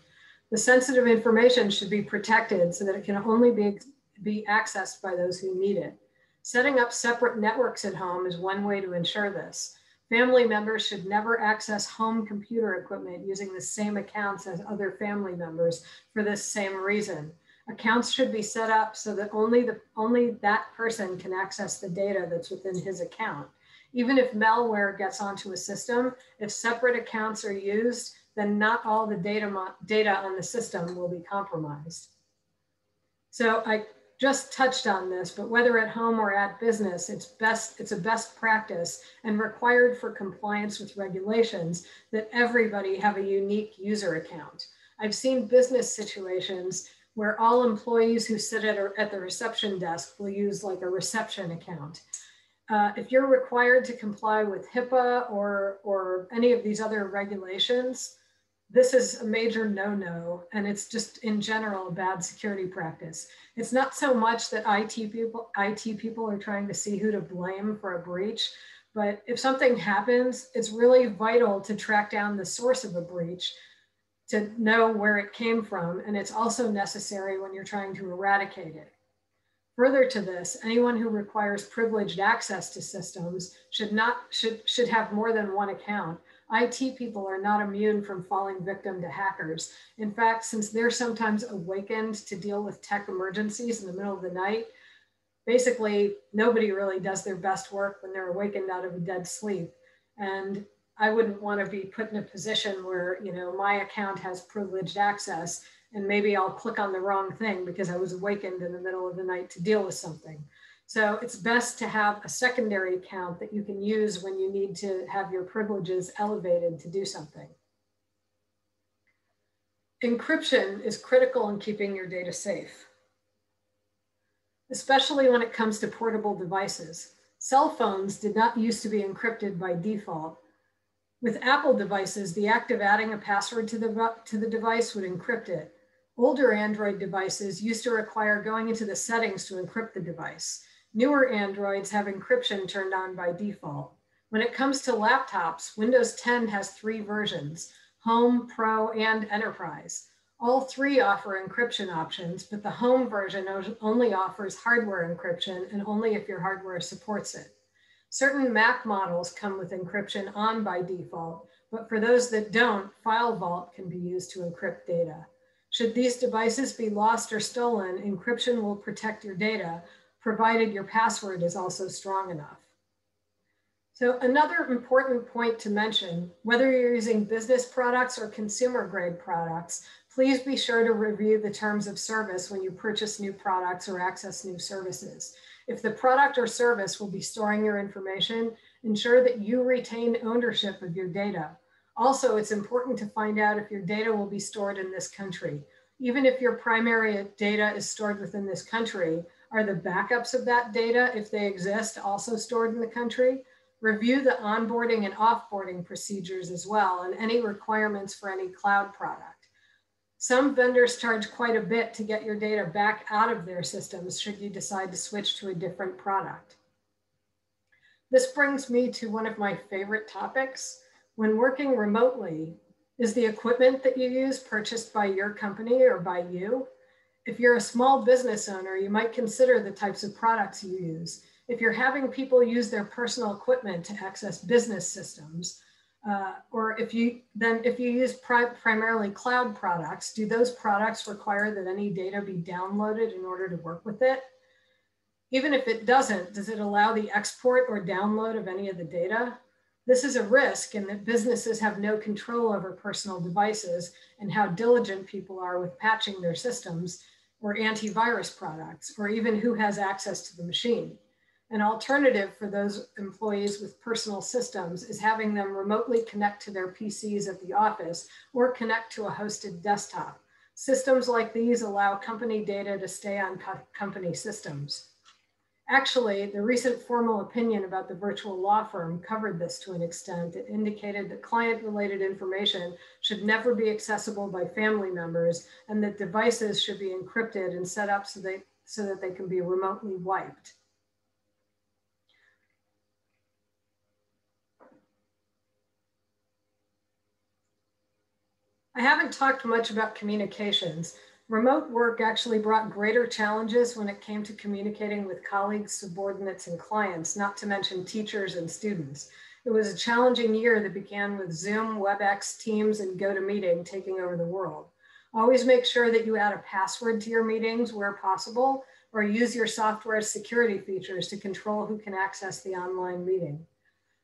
The sensitive information should be protected so that it can only be, be accessed by those who need it. Setting up separate networks at home is one way to ensure this. Family members should never access home computer equipment using the same accounts as other family members for this same reason. Accounts should be set up so that only, the, only that person can access the data that's within his account. Even if malware gets onto a system, if separate accounts are used, then not all the data, data on the system will be compromised. So I just touched on this, but whether at home or at business, it's best it's a best practice and required for compliance with regulations that everybody have a unique user account. I've seen business situations where all employees who sit at, at the reception desk will use like a reception account. Uh, if you're required to comply with HIPAA or, or any of these other regulations, this is a major no-no and it's just in general a bad security practice. It's not so much that IT people, IT people are trying to see who to blame for a breach, but if something happens, it's really vital to track down the source of a breach to know where it came from. And it's also necessary when you're trying to eradicate it. Further to this, anyone who requires privileged access to systems should not should should have more than one account. IT people are not immune from falling victim to hackers. In fact, since they're sometimes awakened to deal with tech emergencies in the middle of the night, basically nobody really does their best work when they're awakened out of a dead sleep. And I wouldn't want to be put in a position where, you know, my account has privileged access and maybe I'll click on the wrong thing because I was awakened in the middle of the night to deal with something. So it's best to have a secondary account that you can use when you need to have your privileges elevated to do something. Encryption is critical in keeping your data safe, especially when it comes to portable devices. Cell phones did not used to be encrypted by default. With Apple devices, the act of adding a password to the, to the device would encrypt it. Older Android devices used to require going into the settings to encrypt the device. Newer Androids have encryption turned on by default. When it comes to laptops, Windows 10 has three versions, Home, Pro, and Enterprise. All three offer encryption options, but the Home version only offers hardware encryption and only if your hardware supports it. Certain Mac models come with encryption on by default, but for those that don't, File Vault can be used to encrypt data. Should these devices be lost or stolen, encryption will protect your data, provided your password is also strong enough. So another important point to mention, whether you're using business products or consumer grade products, please be sure to review the terms of service when you purchase new products or access new services. If the product or service will be storing your information, ensure that you retain ownership of your data. Also, it's important to find out if your data will be stored in this country. Even if your primary data is stored within this country, are the backups of that data, if they exist, also stored in the country? Review the onboarding and offboarding procedures as well and any requirements for any cloud product. Some vendors charge quite a bit to get your data back out of their systems should you decide to switch to a different product. This brings me to one of my favorite topics, when working remotely, is the equipment that you use purchased by your company or by you? If you're a small business owner, you might consider the types of products you use. If you're having people use their personal equipment to access business systems, uh, or if you then if you use pri primarily cloud products, do those products require that any data be downloaded in order to work with it? Even if it doesn't, does it allow the export or download of any of the data? This is a risk in that businesses have no control over personal devices and how diligent people are with patching their systems or antivirus products, or even who has access to the machine. An alternative for those employees with personal systems is having them remotely connect to their PCs at the office or connect to a hosted desktop. Systems like these allow company data to stay on co company systems. Actually, the recent formal opinion about the virtual law firm covered this to an extent. It indicated that client related information should never be accessible by family members and that devices should be encrypted and set up so, they, so that they can be remotely wiped. I haven't talked much about communications. Remote work actually brought greater challenges when it came to communicating with colleagues, subordinates, and clients, not to mention teachers and students. It was a challenging year that began with Zoom, WebEx, Teams, and GoToMeeting taking over the world. Always make sure that you add a password to your meetings where possible, or use your software's security features to control who can access the online meeting.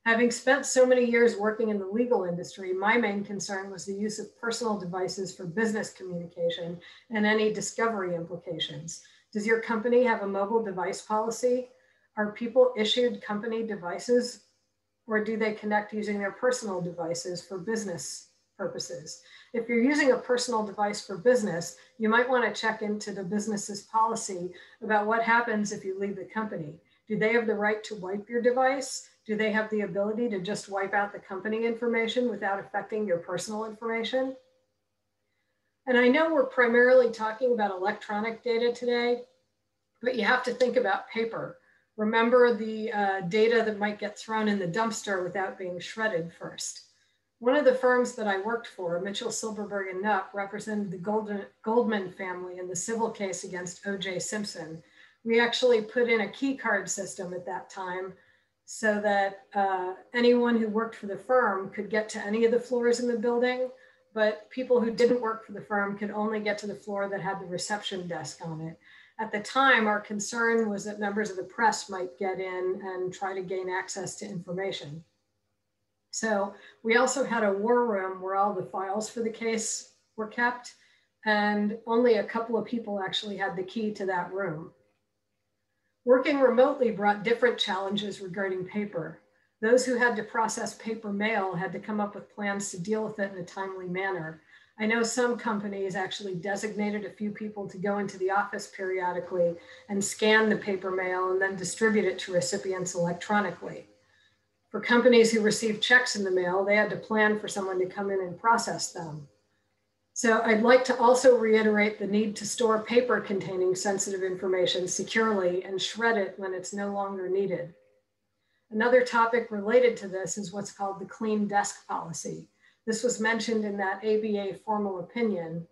Having spent so many years working in the legal industry, my main concern was the use of personal devices for business communication and any discovery implications. Does your company have a mobile device policy? Are people issued company devices or do they connect using their personal devices for business purposes? If you're using a personal device for business, you might want to check into the business's policy about what happens if you leave the company. Do they have the right to wipe your device? Do they have the ability to just wipe out the company information without affecting your personal information? And I know we're primarily talking about electronic data today, but you have to think about paper. Remember the uh, data that might get thrown in the dumpster without being shredded first. One of the firms that I worked for, Mitchell Silberberg and Knupp, represented the Golden, Goldman family in the civil case against O.J. Simpson. We actually put in a key card system at that time so that uh, anyone who worked for the firm could get to any of the floors in the building, but people who didn't work for the firm could only get to the floor that had the reception desk on it. At the time, our concern was that members of the press might get in and try to gain access to information. So we also had a war room where all the files for the case were kept, and only a couple of people actually had the key to that room. Working remotely brought different challenges regarding paper. Those who had to process paper mail had to come up with plans to deal with it in a timely manner. I know some companies actually designated a few people to go into the office periodically and scan the paper mail and then distribute it to recipients electronically. For companies who received checks in the mail, they had to plan for someone to come in and process them. So I'd like to also reiterate the need to store paper containing sensitive information securely and shred it when it's no longer needed. Another topic related to this is what's called the clean desk policy. This was mentioned in that ABA formal opinion,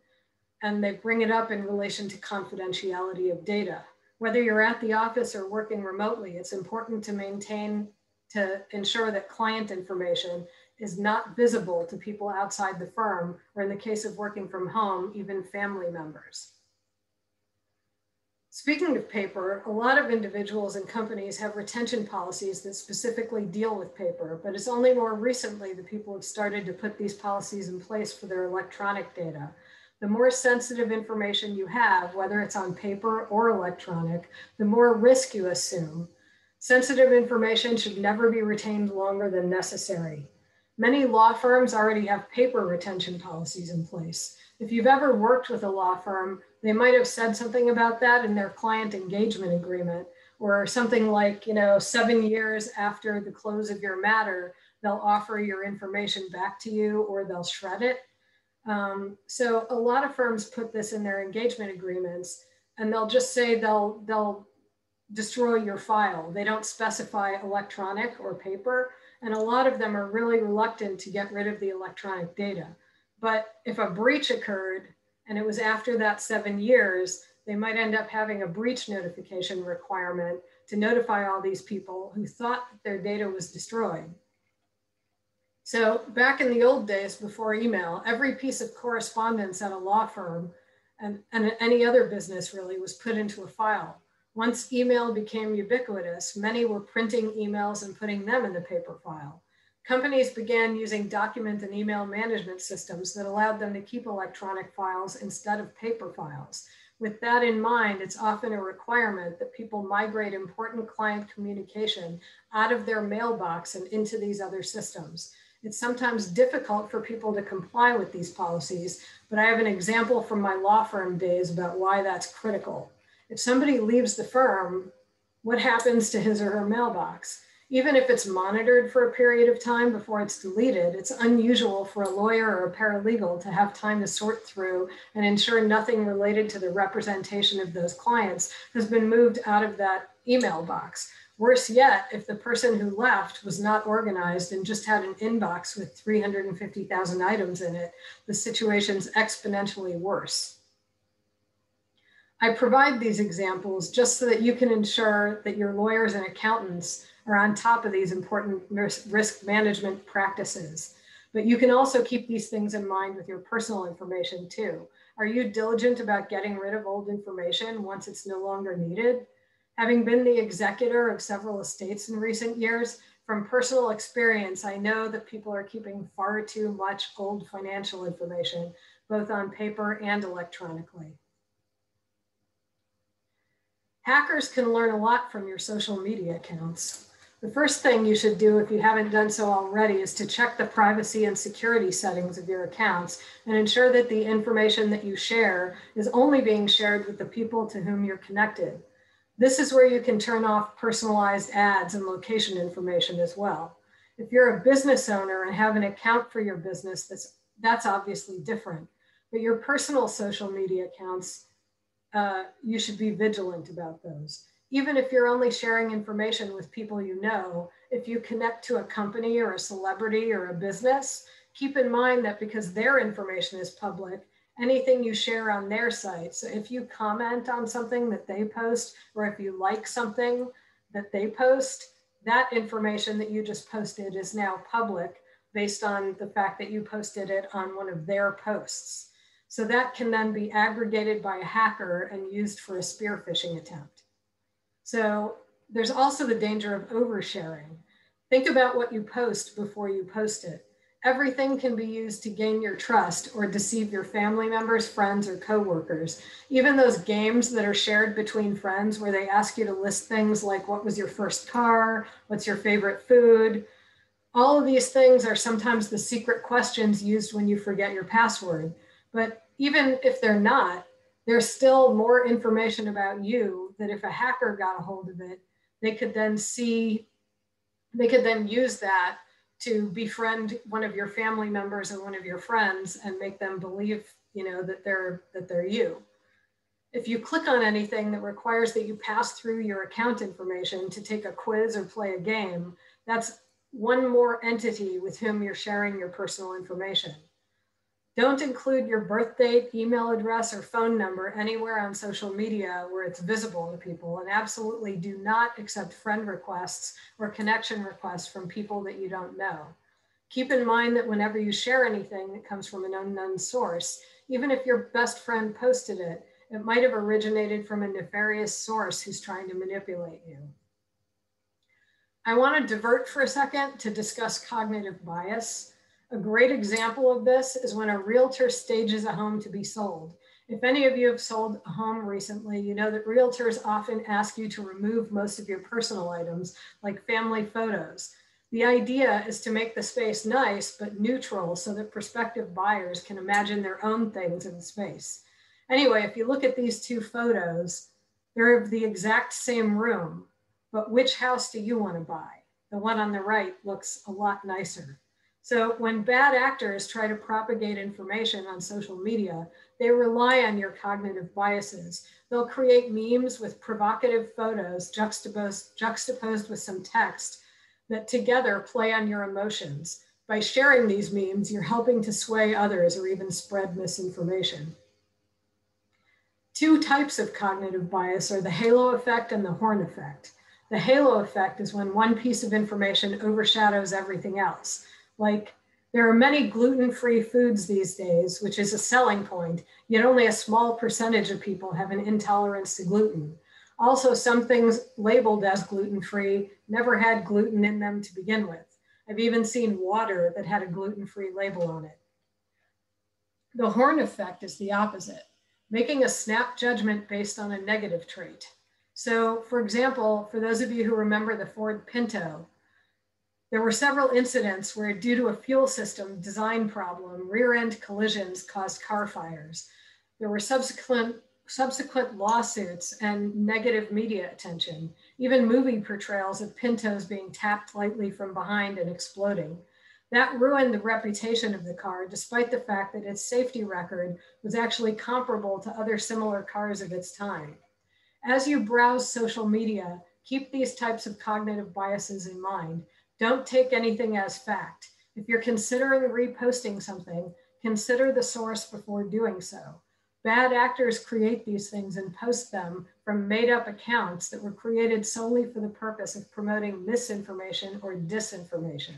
and they bring it up in relation to confidentiality of data. Whether you're at the office or working remotely, it's important to maintain, to ensure that client information is not visible to people outside the firm, or in the case of working from home, even family members. Speaking of paper, a lot of individuals and companies have retention policies that specifically deal with paper, but it's only more recently that people have started to put these policies in place for their electronic data. The more sensitive information you have, whether it's on paper or electronic, the more risk you assume. Sensitive information should never be retained longer than necessary. Many law firms already have paper retention policies in place. If you've ever worked with a law firm, they might have said something about that in their client engagement agreement or something like, you know, seven years after the close of your matter, they'll offer your information back to you or they'll shred it. Um, so a lot of firms put this in their engagement agreements and they'll just say they'll, they'll destroy your file. They don't specify electronic or paper. And a lot of them are really reluctant to get rid of the electronic data. But if a breach occurred and it was after that seven years, they might end up having a breach notification requirement to notify all these people who thought their data was destroyed. So back in the old days before email, every piece of correspondence at a law firm and, and any other business really was put into a file. Once email became ubiquitous, many were printing emails and putting them in the paper file. Companies began using document and email management systems that allowed them to keep electronic files instead of paper files. With that in mind, it's often a requirement that people migrate important client communication out of their mailbox and into these other systems. It's sometimes difficult for people to comply with these policies, but I have an example from my law firm days about why that's critical. If somebody leaves the firm, what happens to his or her mailbox? Even if it's monitored for a period of time before it's deleted, it's unusual for a lawyer or a paralegal to have time to sort through and ensure nothing related to the representation of those clients has been moved out of that email box. Worse yet, if the person who left was not organized and just had an inbox with 350,000 items in it, the situation's exponentially worse. I provide these examples just so that you can ensure that your lawyers and accountants are on top of these important risk management practices. But you can also keep these things in mind with your personal information too. Are you diligent about getting rid of old information once it's no longer needed? Having been the executor of several estates in recent years, from personal experience, I know that people are keeping far too much old financial information, both on paper and electronically. Hackers can learn a lot from your social media accounts. The first thing you should do if you haven't done so already is to check the privacy and security settings of your accounts and ensure that the information that you share is only being shared with the people to whom you're connected. This is where you can turn off personalized ads and location information as well. If you're a business owner and have an account for your business, that's, that's obviously different. But your personal social media accounts, uh, you should be vigilant about those. Even if you're only sharing information with people you know, if you connect to a company or a celebrity or a business, keep in mind that because their information is public, anything you share on their site. So if you comment on something that they post, or if you like something that they post, that information that you just posted is now public based on the fact that you posted it on one of their posts. So that can then be aggregated by a hacker and used for a spear phishing attempt. So there's also the danger of oversharing. Think about what you post before you post it. Everything can be used to gain your trust or deceive your family members, friends, or coworkers. Even those games that are shared between friends where they ask you to list things like what was your first car, what's your favorite food. All of these things are sometimes the secret questions used when you forget your password. But even if they're not, there's still more information about you that if a hacker got a hold of it, they could then see, they could then use that to befriend one of your family members or one of your friends and make them believe, you know, that they're that they're you. If you click on anything that requires that you pass through your account information to take a quiz or play a game, that's one more entity with whom you're sharing your personal information. Don't include your birth date, email address, or phone number anywhere on social media where it's visible to people. And absolutely do not accept friend requests or connection requests from people that you don't know. Keep in mind that whenever you share anything that comes from an unknown source, even if your best friend posted it, it might have originated from a nefarious source who's trying to manipulate you. I want to divert for a second to discuss cognitive bias. A great example of this is when a realtor stages a home to be sold. If any of you have sold a home recently, you know that realtors often ask you to remove most of your personal items, like family photos. The idea is to make the space nice but neutral so that prospective buyers can imagine their own things in the space. Anyway, if you look at these two photos, they're of the exact same room, but which house do you want to buy? The one on the right looks a lot nicer. So when bad actors try to propagate information on social media, they rely on your cognitive biases. They'll create memes with provocative photos juxtaposed, juxtaposed with some text that together play on your emotions. By sharing these memes, you're helping to sway others or even spread misinformation. Two types of cognitive bias are the halo effect and the horn effect. The halo effect is when one piece of information overshadows everything else. Like there are many gluten-free foods these days, which is a selling point, yet only a small percentage of people have an intolerance to gluten. Also, some things labeled as gluten-free never had gluten in them to begin with. I've even seen water that had a gluten-free label on it. The horn effect is the opposite, making a snap judgment based on a negative trait. So for example, for those of you who remember the Ford Pinto, there were several incidents where due to a fuel system design problem, rear end collisions caused car fires. There were subsequent, subsequent lawsuits and negative media attention, even movie portrayals of Pintos being tapped lightly from behind and exploding. That ruined the reputation of the car, despite the fact that its safety record was actually comparable to other similar cars of its time. As you browse social media, keep these types of cognitive biases in mind. Don't take anything as fact. If you're considering reposting something, consider the source before doing so. Bad actors create these things and post them from made up accounts that were created solely for the purpose of promoting misinformation or disinformation.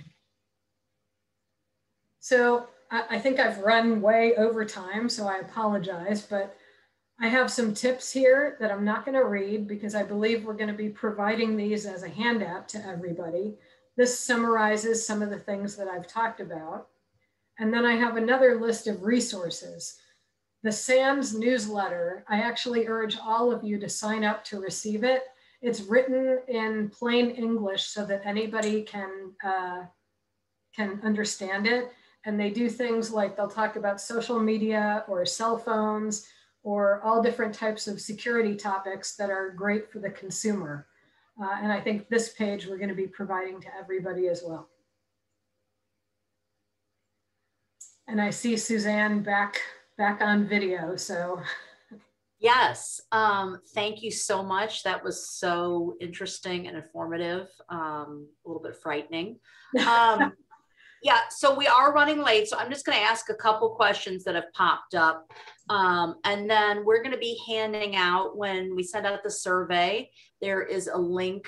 So I, I think I've run way over time, so I apologize, but I have some tips here that I'm not going to read because I believe we're going to be providing these as a handout to everybody. This summarizes some of the things that I've talked about. And then I have another list of resources. The SANS newsletter, I actually urge all of you to sign up to receive it. It's written in plain English so that anybody can, uh, can understand it and they do things like they'll talk about social media or cell phones or all different types of security topics that are great for the consumer. Uh, and I think this page we're going to be providing to everybody as well. And I see Suzanne back back on video, so. Yes, um, thank you so much. That was so interesting and informative, um, a little bit frightening. Um, *laughs* yeah, so we are running late. So I'm just going to ask a couple questions that have popped up. Um, and then we're going to be handing out when we send out the survey, there is a link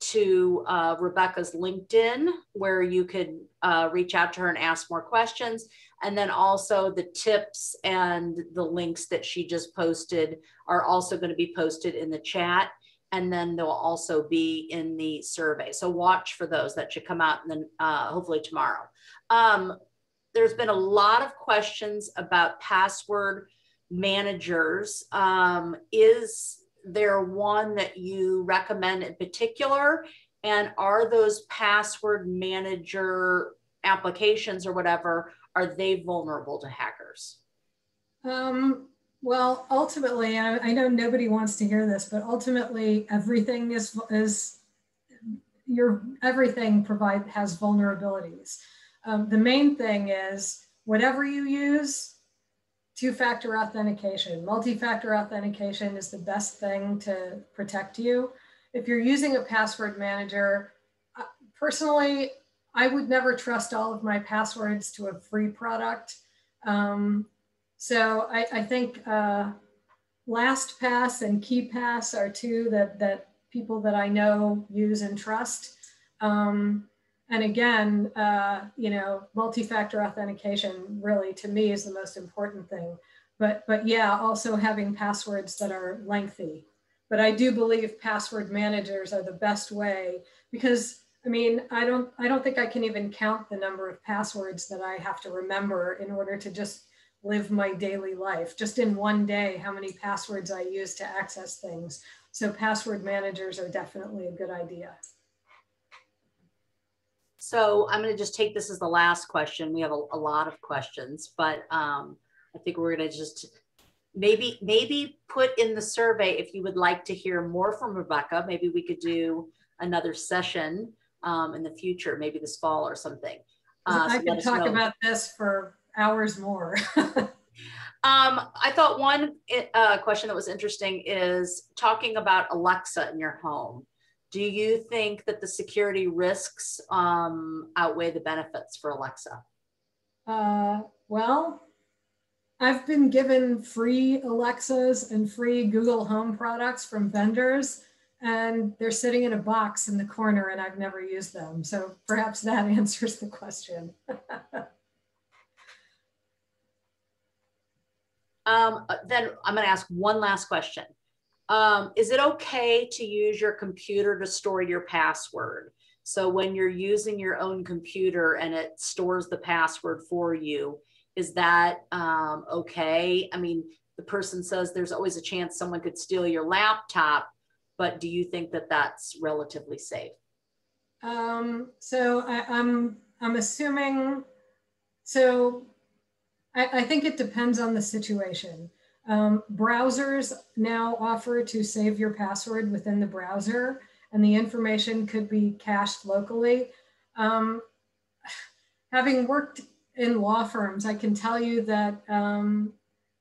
to uh, Rebecca's LinkedIn where you could uh, reach out to her and ask more questions. And then also the tips and the links that she just posted are also going to be posted in the chat and then they'll also be in the survey. So watch for those that should come out and then uh, hopefully tomorrow. Um, there's been a lot of questions about password managers. Um, is there one that you recommend in particular? And are those password manager applications or whatever, are they vulnerable to hackers? Um, well, ultimately, I, I know nobody wants to hear this, but ultimately, everything is is your everything provide has vulnerabilities. Um, the main thing is whatever you use, two-factor authentication. Multi-factor authentication is the best thing to protect you. If you're using a password manager, uh, personally, I would never trust all of my passwords to a free product. Um, so I, I think uh, LastPass and KeePass are two that, that people that I know use and trust. Um, and again, uh, you know, multi-factor authentication really to me is the most important thing. But, but yeah, also having passwords that are lengthy. But I do believe password managers are the best way because I mean, I don't, I don't think I can even count the number of passwords that I have to remember in order to just live my daily life. Just in one day, how many passwords I use to access things. So password managers are definitely a good idea. So I'm going to just take this as the last question. We have a, a lot of questions, but um, I think we're going to just maybe maybe put in the survey if you would like to hear more from Rebecca. Maybe we could do another session um, in the future, maybe this fall or something. Uh, I so can talk about this for hours more. *laughs* um, I thought one uh, question that was interesting is talking about Alexa in your home. Do you think that the security risks um, outweigh the benefits for Alexa? Uh, well, I've been given free Alexas and free Google Home products from vendors, and they're sitting in a box in the corner, and I've never used them. So perhaps that *laughs* answers the question. *laughs* Um, uh, then I'm going to ask one last question. Um, is it okay to use your computer to store your password? So when you're using your own computer and it stores the password for you, is that um, okay? I mean, the person says there's always a chance someone could steal your laptop, but do you think that that's relatively safe? Um, so I, I'm I'm assuming. So I, I think it depends on the situation. Um, browsers now offer to save your password within the browser, and the information could be cached locally. Um, having worked in law firms, I can tell you that um,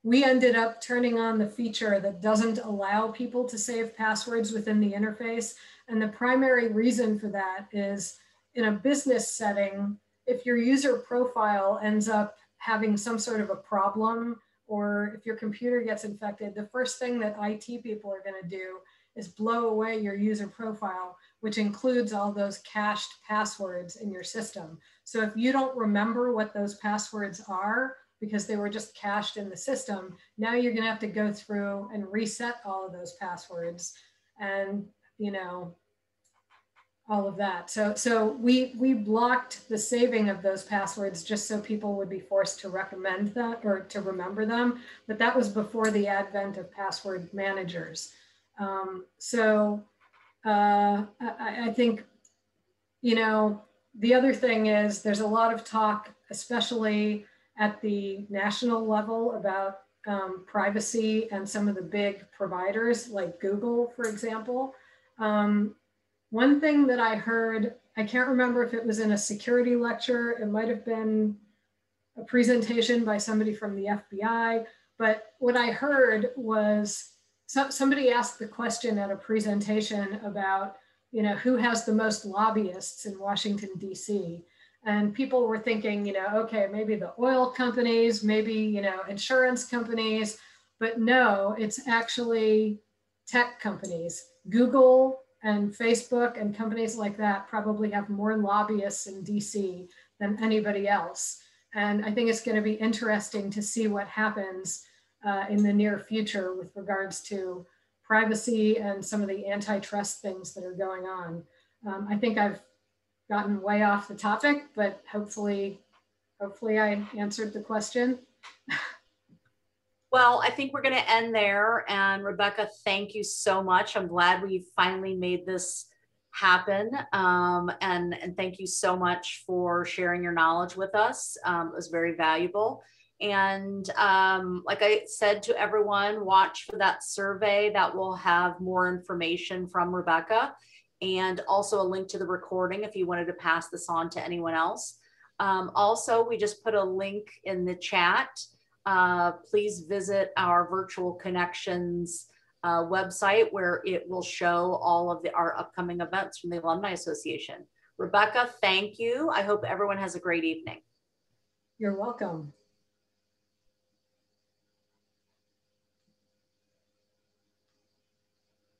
we ended up turning on the feature that doesn't allow people to save passwords within the interface. And the primary reason for that is in a business setting, if your user profile ends up having some sort of a problem, or if your computer gets infected, the first thing that IT people are going to do is blow away your user profile, which includes all those cached passwords in your system. So if you don't remember what those passwords are because they were just cached in the system, now you're going to have to go through and reset all of those passwords. And, you know, all of that. So, so we, we blocked the saving of those passwords just so people would be forced to recommend them or to remember them. But that was before the advent of password managers. Um, so uh, I, I think, you know, the other thing is there's a lot of talk, especially at the national level about um, privacy and some of the big providers like Google, for example. Um, one thing that I heard, I can't remember if it was in a security lecture, it might have been a presentation by somebody from the FBI, but what I heard was so, somebody asked the question at a presentation about, you know, who has the most lobbyists in Washington, D.C. And people were thinking, you know, okay, maybe the oil companies, maybe, you know, insurance companies, but no, it's actually tech companies. Google, and Facebook and companies like that probably have more lobbyists in DC than anybody else. And I think it's going to be interesting to see what happens uh, in the near future with regards to privacy and some of the antitrust things that are going on. Um, I think I've gotten way off the topic, but hopefully, hopefully I answered the question. *laughs* Well, I think we're going to end there. And Rebecca, thank you so much. I'm glad we finally made this happen. Um, and, and thank you so much for sharing your knowledge with us. Um, it was very valuable. And um, like I said to everyone, watch for that survey that will have more information from Rebecca and also a link to the recording if you wanted to pass this on to anyone else. Um, also, we just put a link in the chat uh, please visit our virtual connections uh, website where it will show all of the, our upcoming events from the Alumni Association. Rebecca, thank you. I hope everyone has a great evening. You're welcome.